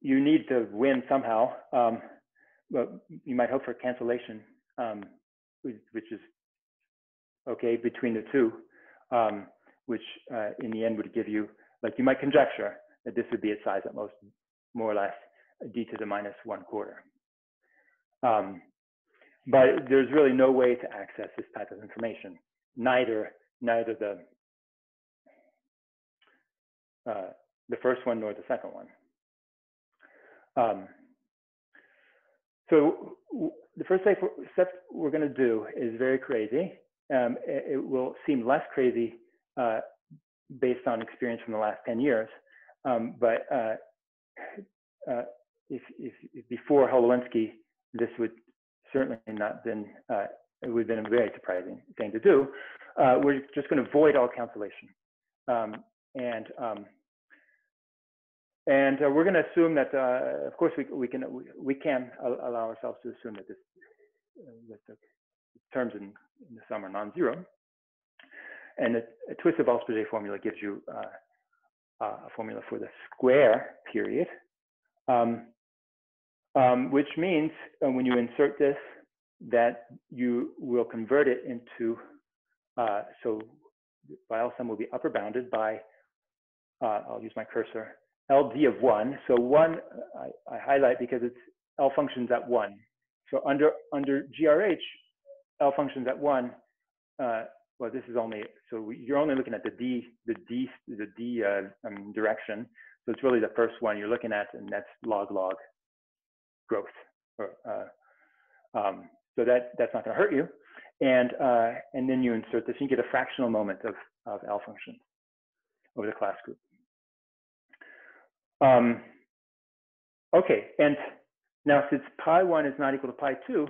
you need to win somehow. Um, well, you might hope for cancellation, um, which is okay between the two, um, which uh, in the end would give you, like you might conjecture that this would be its size at most, more or less d to the minus one quarter. Um, but there's really no way to access this type of information. Neither, neither the uh, the first one nor the second one. Um, so the first step we're going to do is very crazy. Um, it, will seem less crazy uh, based on experience from the last 10 years. Um, but uh, uh, if, if, if, before Holowinsky, this would certainly not been, uh, it would have been a very surprising thing to do. Uh, we're just going to avoid all cancellation. Um, and um, and uh, we're going to assume that, uh, of course, we, we can we, we, can allow ourselves to assume that this uh, that the terms in, in, the sum are non-zero. And a, a twisted Waldspurger formula gives you uh, a formula for the square period, um, um, which means uh, when you insert this, that you will convert it into uh, so Weyl sum will be upper bounded by I'll use my cursor LD of one. So one, I, I highlight because it's L functions at one. So under under GRH, L functions at one. Uh, well, this is only so you're only looking at the D the D the D uh, um, direction. So it's really the first one you're looking at, and that's log log growth. Or, uh, um, so that that's not going to hurt you. And uh, and then you insert this, you get a fractional moment of of L function over the class group. Um, okay, and now since pi one is not equal to pi two,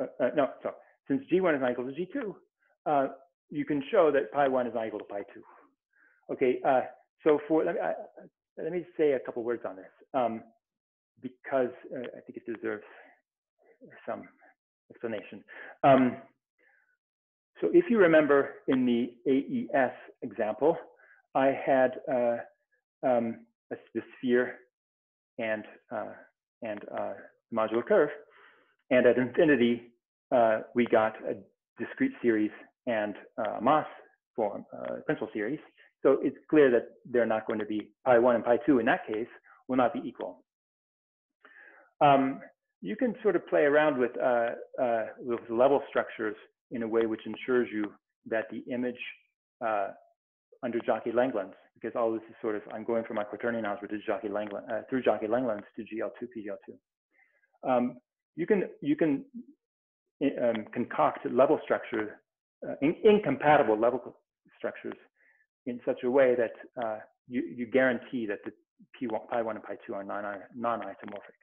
uh, uh, no, so since g1 is not equal to g2, uh, you can show that pi one is not equal to pi two. Okay, uh, so for let me I, let me say a couple words on this um, because uh, I think it deserves some explanation. Um, so if you remember in the AES example, I had uh, um, the sphere and uh, and uh, modular curve, and at infinity uh, we got a discrete series and uh, Maass form uh, principal series. So it's clear that they're not going to be pi one and pi two in that case will not be equal. Um, you can sort of play around with, uh, uh, with level structures in a way which ensures you that the image under Jacquet-Langlands, because all this is sort of, I'm going from my quaternion algebra to Jacquet-Langlands, uh, through Jacquet-Langlands to GL2, PGL2. Um, you can, you can um, concoct level structure, uh, in, incompatible level structures in such a way that uh, you, you guarantee that the P1, pi1 and pi2 are non-isomorphic.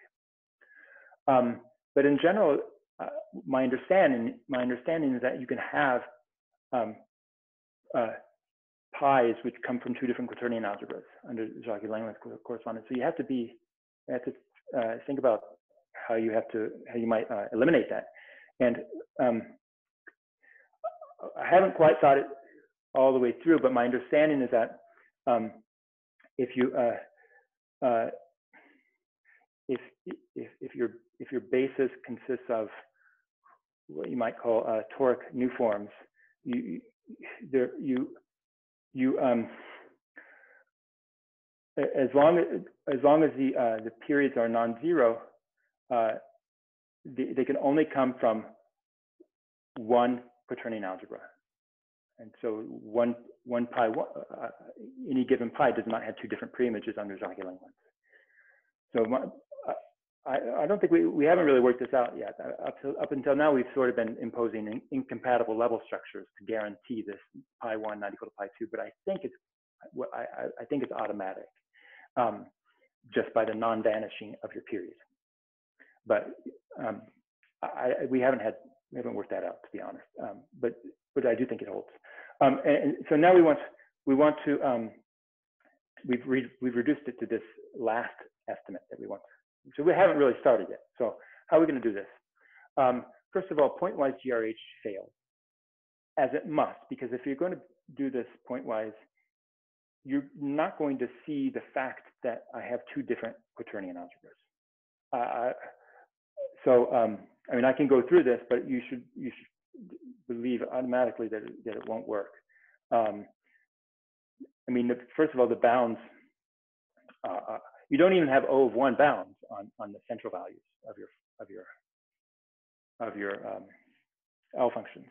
Um, but in general, uh, my understanding my understanding is that you can have um, uh, pi's which come from two different quaternion algebras under Jacquet-Langlands correspondence. So you have to be you have to uh, think about how you have to how you might uh, eliminate that. And um, I haven't quite thought it all the way through, but my understanding is that um, if you uh, uh, if, if if your if your basis consists of what you might call uh, toric new forms, you there you you um, as long as as long as the uh, the periods are non-zero, uh, they, they can only come from one quaternion algebra. And so one one pi uh, uh, any given pi does not have two different preimages under Jacquet-Langlands. So my, I, I don't think we, we haven't really worked this out yet. Uh, up, to, up until now, we've sort of been imposing in, incompatible level structures to guarantee this pi one not equal to pi two. But I think it's I, I think it's automatic, um, just by the non-vanishing of your period. But um, I, we haven't had we haven't worked that out to be honest. Um, but but I do think it holds. Um, and, and, so now we want we want to um, we've re we've reduced it to this last estimate that we want so we haven't really started yet. So how are we going to do this? Um, first of all, pointwise GRH fails, as it must, because if you're going to do this pointwise, you're not going to see the fact that I have two different quaternion algebras. Uh, so, um, I mean, I can go through this, but you should you should believe automatically that it, that it won't work. Um, I mean, first of all, the bounds uh, uh you don't even have O of one bounds on, on the central values of your of your of your um, L functions.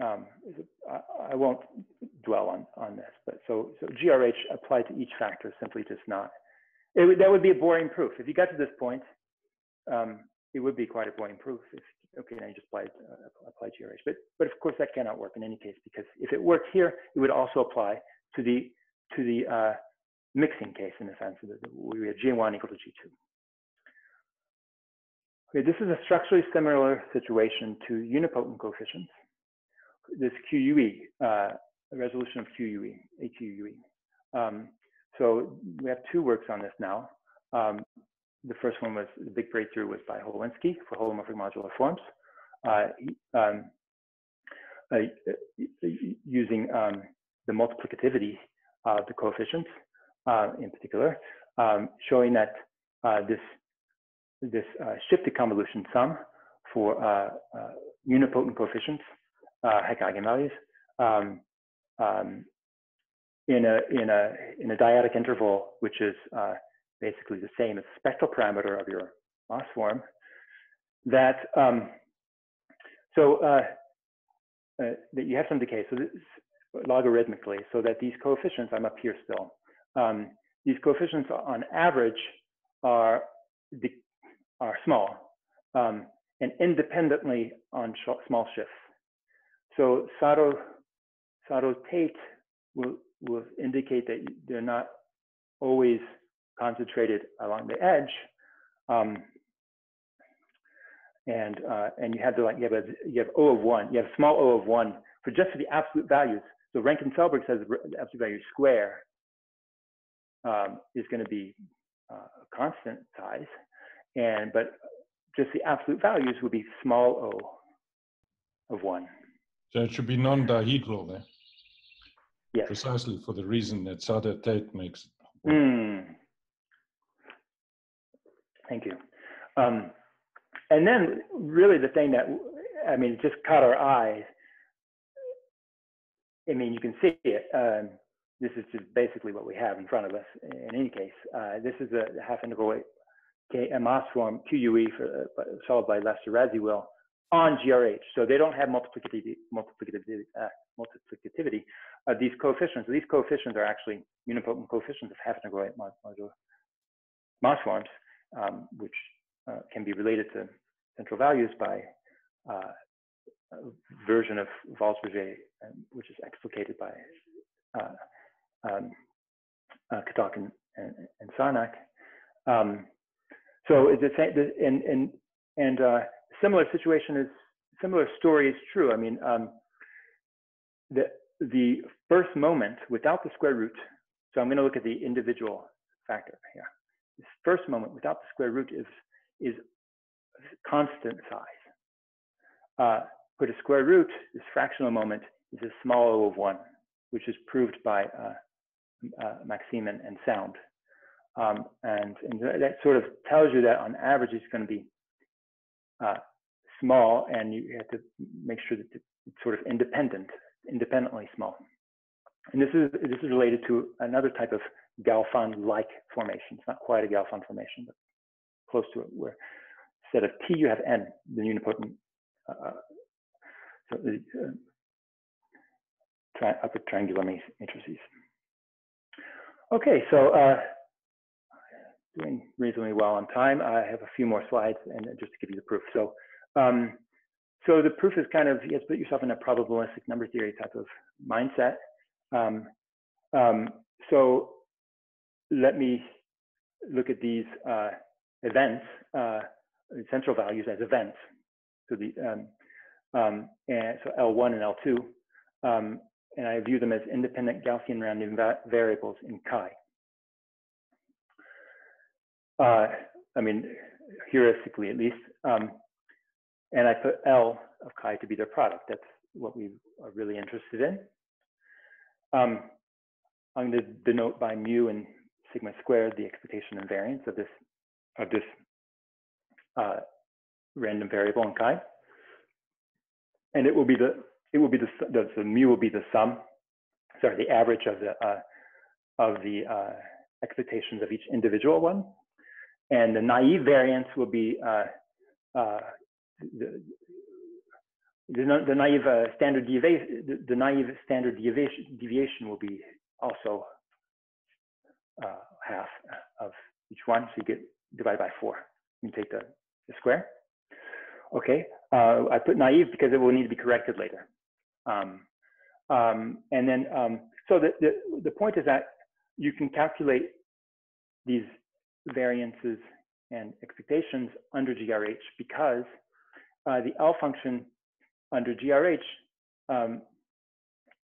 Um, I, I, won't dwell on on this, but so so GRH applied to each factor simply does not. It that would be a boring proof. If you got to this point, um, it would be quite a boring proof. If, okay, now you just apply uh, apply GRH, but but of course that cannot work in any case because if it worked here, it would also apply to the to the uh, mixing case in the sense that we have G1 equal to G2. Okay, this is a structurally similar situation to unipotent coefficients. This QUE, uh, resolution of QUE, AQUE. Um, so we have two works on this now. Um, the first one was, the big breakthrough was by Holowinsky for holomorphic modular forms. Uh, um, uh, using um, the multiplicativity of the coefficients uh, in particular, um, showing that uh, this this shifted convolution sum for unipotent coefficients, Hecke eigenvalues, um, um, in a in a in a dyadic interval, which is uh, basically the same as the spectral parameter of your Maass form, that um, so uh, uh, that you have some decay. So this, logarithmically, so that these coefficients, I'm up here still. Um, these coefficients on average are are small um, and independently on sh small shifts. So Sato Sato Tate will will indicate that they're not always concentrated along the edge. Um, and uh, and you have the like you have a you have O of one, you have small O of one for just for the absolute values. So Rankin-Selberg says absolute value square um, is going to be uh, a constant size, and but just the absolute values would be small O of one. So it should be non-dihedral there. Yes. Precisely for the reason that Sato Tate makes. Mm. Thank you. Um, and then really the thing that, I mean, just caught our eyes. I mean, you can see it. Um, this is just basically what we have in front of us in any case. Uh, this is a half integral a Maass form QUE for, uh, solved by Lester Radziwill on GRH. So they don't have multiplicativity, multiplicativity, uh, multiplicativity of these coefficients. These coefficients are actually unipotent coefficients of half integral modular Maass forms, um, which uh, can be related to central values by uh, a version of Waldspurger, um, which is explicated by uh, um, uh, Katok and, and, and Sarnak. Um, so it's the same, and and and uh, similar situation is similar story is true. I mean, um, the the first moment without the square root. So I'm going to look at the individual factor here. This first moment without the square root is is constant size. Uh, put a square root, this fractional moment is a small o of one, which is proved by uh, uh, Maksym and, and Sound. Um, and, and, that sort of tells you that on average it's going to be uh, small, and you have to make sure that it's sort of independent, independently small. And this is this is related to another type of Gelfand-like formation. It's not quite a Galfond formation, but close to it, where instead of T you have N, the unipotent. Uh, so the uh, tri upper triangular matrices. Okay, so uh, doing reasonably well on time. I have a few more slides and just to give you the proof. So, um, so the proof is kind of, you have to put yourself in a probabilistic number theory type of mindset. Um, um, so let me look at these uh, events, uh, central values as events. So the um, um, and so L1 and L2, um, and I view them as independent Gaussian random va variables in chi. Uh, I mean, heuristically at least. Um, and I put L of chi to be their product. That's what we are really interested in. Um, I'm going to denote by mu and sigma squared the expectation and variance of this of this uh, random variable in chi. And it will be the it will be the, the, the mu will be the sum, sorry, the average of the uh, of the uh, expectations of each individual one. And the naive variance will be uh, uh, the, the, the, naive uh, standard deviation, the, the, naive standard deviation, deviation will be also uh, half of each one. So you get divided by four. You take the, the square. Okay, I put naive because it will need to be corrected later. Um, um, and then, um, so the, the, the point is that you can calculate these variances and expectations under GRH because uh, the L function under GRH um,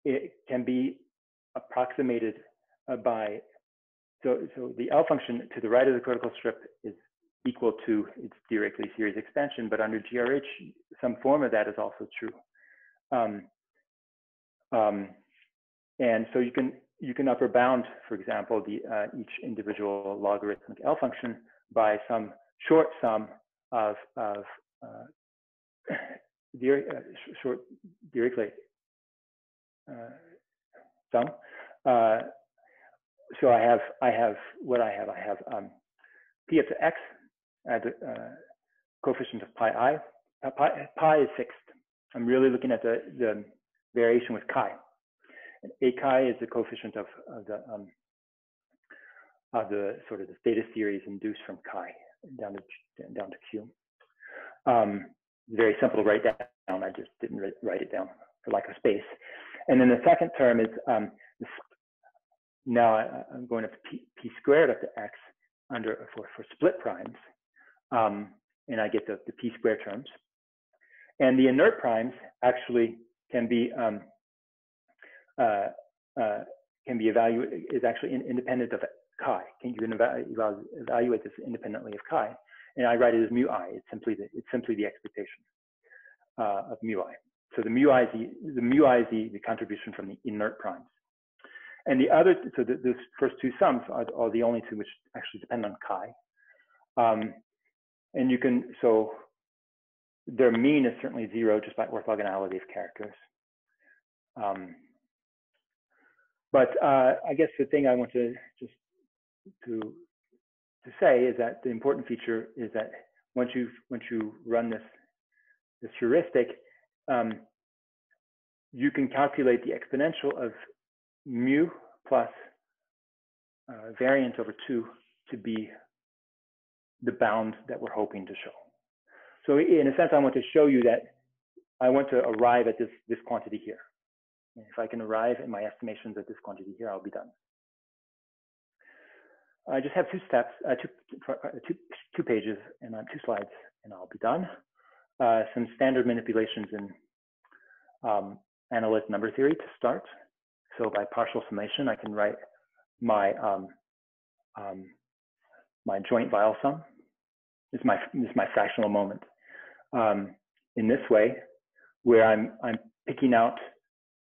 it can be approximated uh, by so so the L function to the right of the critical strip is equal to its Dirichlet series expansion, but under GRH some form of that is also true. Um, um, and so you can you can upper bound, for example, the uh, each individual logarithmic L function by some short sum of, of uh, uh, short Dirichlet uh, sum uh, so I have, I have what I have. I have um, p up x at the uh, coefficient of pi i. Pi, pi is fixed. I'm really looking at the, the variation with chi. And a chi is the coefficient of, of the um, of the sort of the theta series induced from chi down to down to q. Um, very simple to write down. I just didn't write it down for lack of space. And then the second term is um, now I, am going to p, p, squared up to x under for, for split primes, um, and I get the, the p squared terms. And the inert primes actually can be um, uh, uh, can be evaluated is actually in, independent of chi. Can you can evaluate this independently of chi? And I write it as mu i. It's simply the it's simply the expectation uh, of mu i. So the mu i is the, the mu i is the, the contribution from the inert primes. And the other, so the, the first two sums are, are, the only two which actually depend on chi. Um, and you can, so their mean is certainly zero just by orthogonality of characters. Um, but uh, I guess the thing I want to just to to say is that the important feature is that once you once you run this this heuristic, um, you can calculate the exponential of mu plus uh, variance over 2 to be the bound that we're hoping to show. So in a sense, I want to show you that I want to arrive at this, this quantity here. And if I can arrive at my estimations at this quantity here, I'll be done. I just have two steps, uh, two, uh, two, two pages and uh, two slides, and I'll be done. Uh, some standard manipulations in um, analytic number theory to start. So by partial summation, I can write my um, um, my joint Weyl sum. This is my this is my fractional moment. Um, in this way, where I'm I'm picking out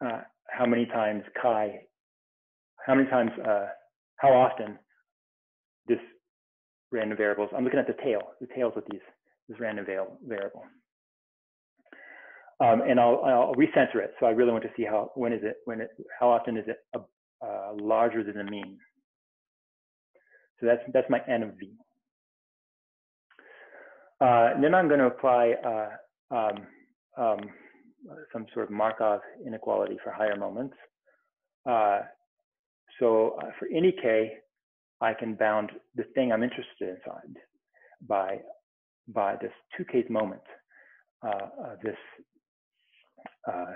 uh, how many times chi, how many times, uh, how often this random variables. I'm looking at the tail, the tails of these this random variable. Um, and I'll, I'll recenter it. So I really want to see how, when is it, when it, how often is it uh, uh, larger than the mean? So that's, that's my N of V. Uh, then I'm going to apply uh, um, um, some sort of Markov inequality for higher moments. Uh, so uh, for any K, I can bound the thing I'm interested in by, by this two case moment, of this uh,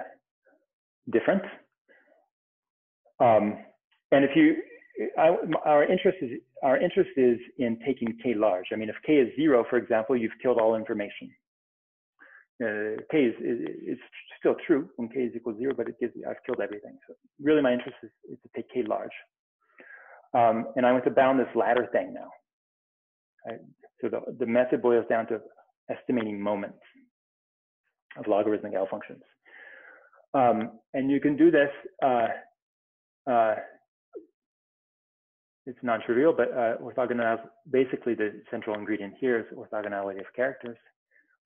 different. Um, and if you, I, our interest is our interest is in taking k large. I mean, if k is zero, for example, you've killed all information. Uh, k is, is, is still true when k is equal to zero, but it gives me I've killed everything. So really, my interest is, is to take k large. Um, and I want to bound this latter thing now. Right? So the, the method boils down to estimating moments of logarithmic L functions. Um, and you can do this, uh, uh, it's non-trivial, but uh, orthogonal, basically the central ingredient here is orthogonality of characters.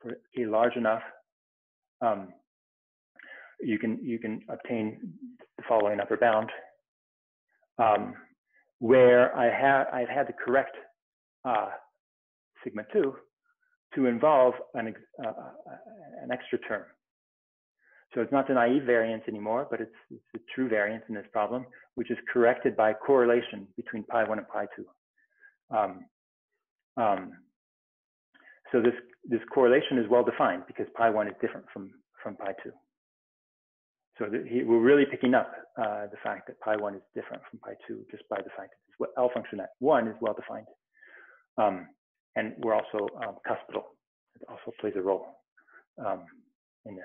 For k large enough, um, you can you can obtain the following upper bound, um, where I have I've had the correct uh, sigma two to involve an uh, uh, an extra term. So it's not the naive variance anymore, but it's, it's the true variance in this problem, which is corrected by correlation between pi 1 and pi 2. Um, um, so this, this correlation is well defined because pi 1 is different from, from pi 2. So the, he, we're really picking up uh, the fact that pi 1 is different from pi 2 just by the fact that this L function at 1 is well defined. Um, and we're also um, cuspidal. It also plays a role um, in this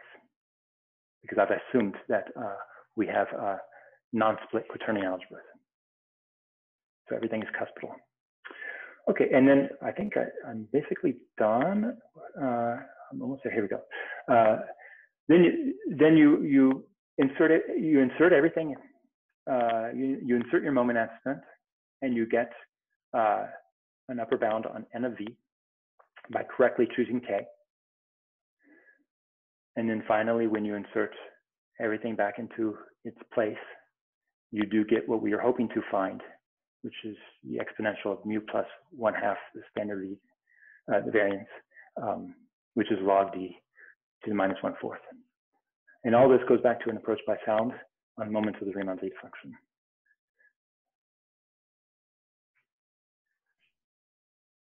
because I've assumed that uh, we have uh, non-split quaternion algebras. So everything is cuspidal. Okay, and then I think I, am basically done. Uh, I'm almost there. Here we go. Uh, then you, then you you insert it. You insert everything. Uh, you, you insert your moment accident, and you get uh, an upper bound on n of v by correctly choosing k. And then finally, when you insert everything back into its place, you do get what we are hoping to find, which is the exponential of mu plus one half the standard uh, the variance, um, which is log d to the minus one fourth. And all this goes back to an approach by sound on moments of the Riemann zeta function.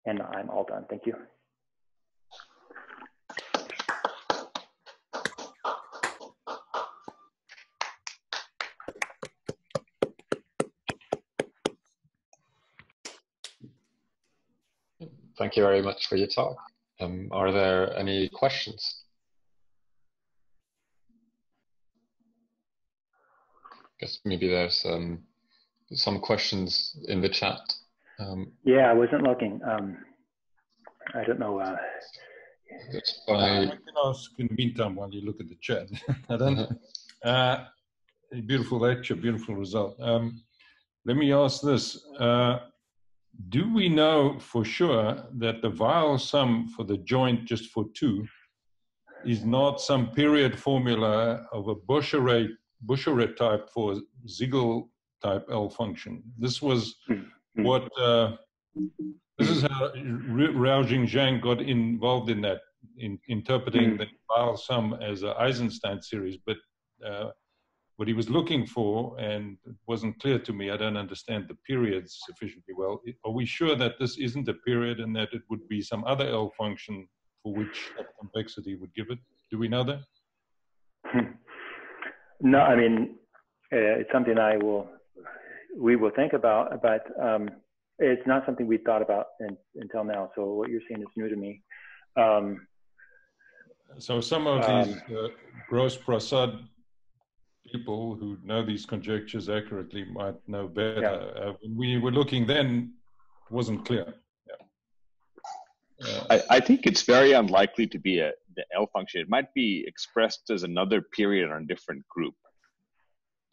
And I'm all done. Thank you. Thank you very much for your talk. Um, are there any questions? I guess maybe there's um, some questions in the chat. Um, yeah, I wasn't looking. Um, I don't know. Uh, by... Uh, I can ask in the meantime while you look at the chat. I don't. Uh-huh. uh, beautiful lecture, beautiful result. Um, let me ask this: uh, Do we know for sure that the Weyl sum for the joint just for two is not some period formula of a Böcherer Böcherer type for Siegel type L function. This was mm-hmm. what, uh, this is how Ruixiang Zhang got involved in that, in interpreting mm. the Weyl sum as an Eisenstein series. But uh, what he was looking for, and it wasn't clear to me, I don't understand the periods sufficiently well. Are we sure that this isn't a period and that it would be some other L function for which that complexity would give it? Do we know that? No, I mean, uh, it's something I will, we will think about, but um, it's not something we thought about in, until now. So what you're saying is new to me. Um, so some of these um, uh, Gross Prasad people who know these conjectures accurately might know better. Yeah. Uh, when we were looking then, it wasn't clear. Yeah. Uh, I, I, think it's very unlikely to be a the L function. It might be expressed as another period on a different group.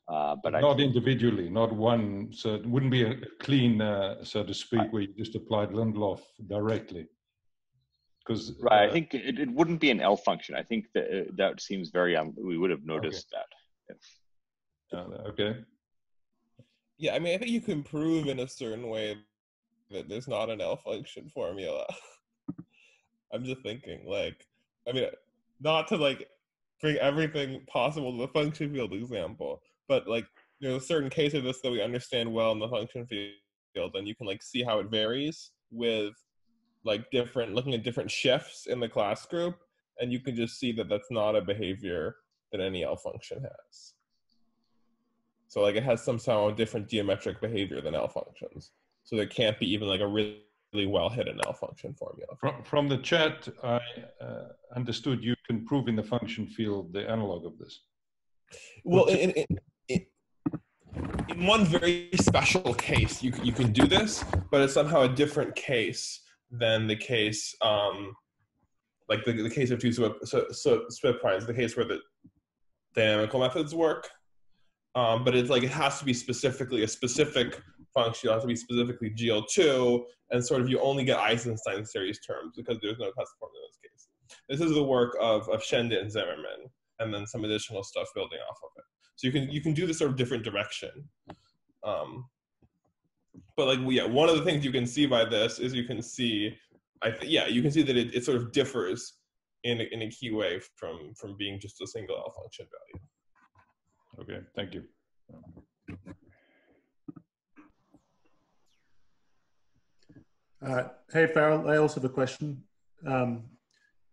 Uh, but not I, individually, not one. So it wouldn't be a clean, uh, so to speak, I, where you just applied Lindelof directly. Because right, uh, I think it, it wouldn't be an L function. I think that uh, that seems very. Um, we would have noticed okay. Uh, okay. Yeah, I mean, I think you can prove in a certain way that there's not an L function formula. I'm just thinking, like, I mean, not to like bring everything possible to the function field example, but like you know, certain cases of this that we understand well in the function field, and you can like see how it varies with like different looking at different shifts in the class group, and you can just see that that's not a behavior that any L function has. So like it has some somehow different geometric behavior than L functions. So there can't be even like a really really well hidden L function formula. From, from the chat, I uh, understood you can prove in the function field the analog of this. Well, in, in, in, in one very special case, you, you can do this, but it's somehow a different case than the case, um, like the, the case of two so, so, so split primes, the case where the dynamical methods work. Um, but it's like it has to be specifically a specific function, it has to be specifically GL2, and sort of you only get Eisenstein series terms because there's no custom formula in this case. This is the work of, of Shende and Tsimerman, and then some additional stuff building off of it. So you can you can do this sort of different direction. Um, but like yeah, one of the things you can see by this is you can see, I th- yeah, you can see that it, it sort of differs in a, in a key way from from being just a single L function value. Okay, thank you. Uh, hey, Farrell, I also have a question. Um,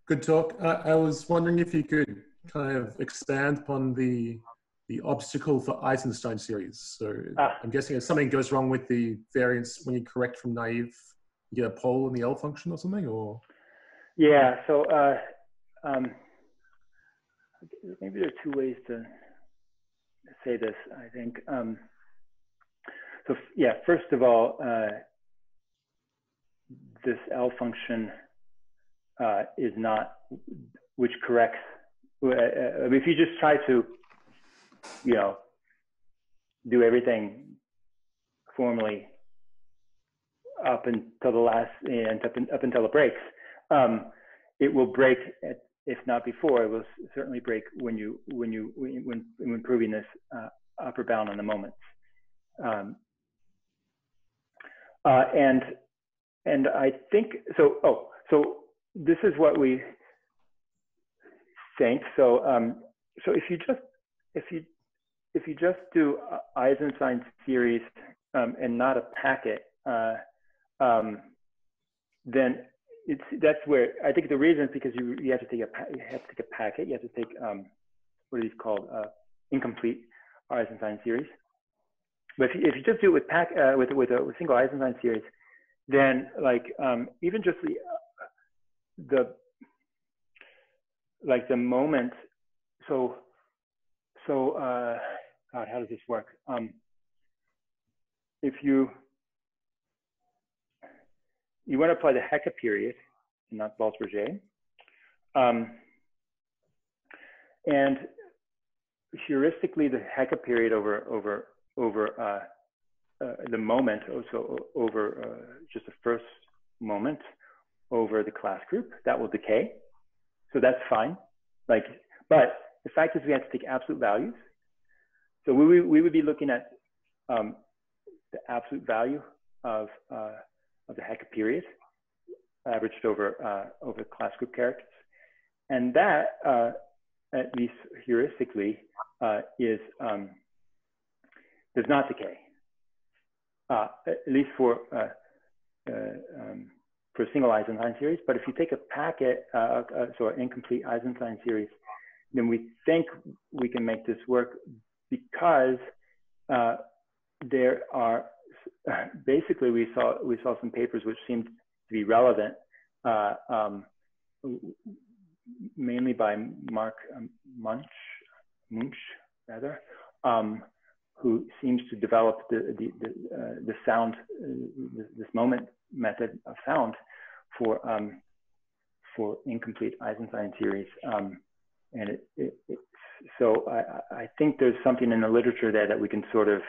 good talk. Uh, I was wondering if you could kind of expand upon the the obstacle for Eisenstein series. So ah. I'm guessing if something goes wrong with the variance when you correct from naive, you get a pole in the L function or something, or? Yeah. So uh, um, maybe there are two ways to say this. I think. Um, so yeah, first of all, uh, this L function uh, is not, which corrects, uh, uh, if you just try to, you know, do everything formally up until the last, and up, in, up until it breaks, um, it will break, at, if not before, it will certainly break when you, when you, when, when proving this uh, upper bound on the moments. um, uh, and and I think so. Oh, so this is what we think. So um, so if you just if you if you just do Eisenstein series um, and not a packet, uh, um, then it's that's where I think the reason is because you you have to take a you have to take a packet. You have to take um, what are these called? Uh, incomplete Eisenstein series. But if you, if you just do it with pack uh, with with a, with single Eisenstein series, then like um, even just the the like the moment. So so uh, God, how does this work? Um, if you you want to apply the Hecke period, and not Waldspurger's. Um, and heuristically, the Hecke period over over over uh, uh, the moment, also over uh, just the first moment over the class group, that will decay. So that's fine. Like, but the fact is we have to take absolute values. So we, we would be looking at um, the absolute value of, uh, of the Hecke period averaged over, uh, over class group characters. And that, uh, at least heuristically, uh, is um, does not decay, uh, at least for uh, um, for a single Eisenstein series. But if you take a packet, so an incomplete Eisenstein series, then we think we can make this work because there are basically we saw we saw some papers which seemed to be relevant uh, um, mainly by Mark um, Munch, Munch rather, um, who seems to develop the the the, uh, the sound uh, this moment method of sound for um, for incomplete Eisenstein series, um, and it, it, it, so I, I think there's something in the literature there that we can sort of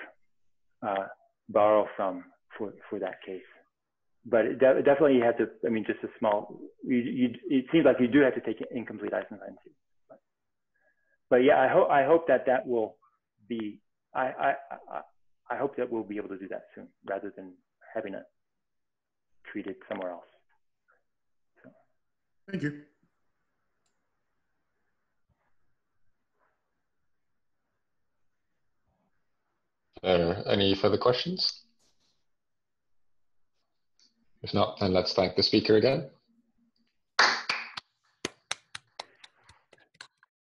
uh, borrow from for for that case but de definitely you have to, I mean, just a small, you, you, it seems like you do have to take incomplete too. But, but yeah, I hope, I hope that that will be, I, I, I, I hope that we'll be able to do that soon rather than having it treated somewhere else. So. Thank you. Uh, any further questions? If not, then let's thank the speaker again.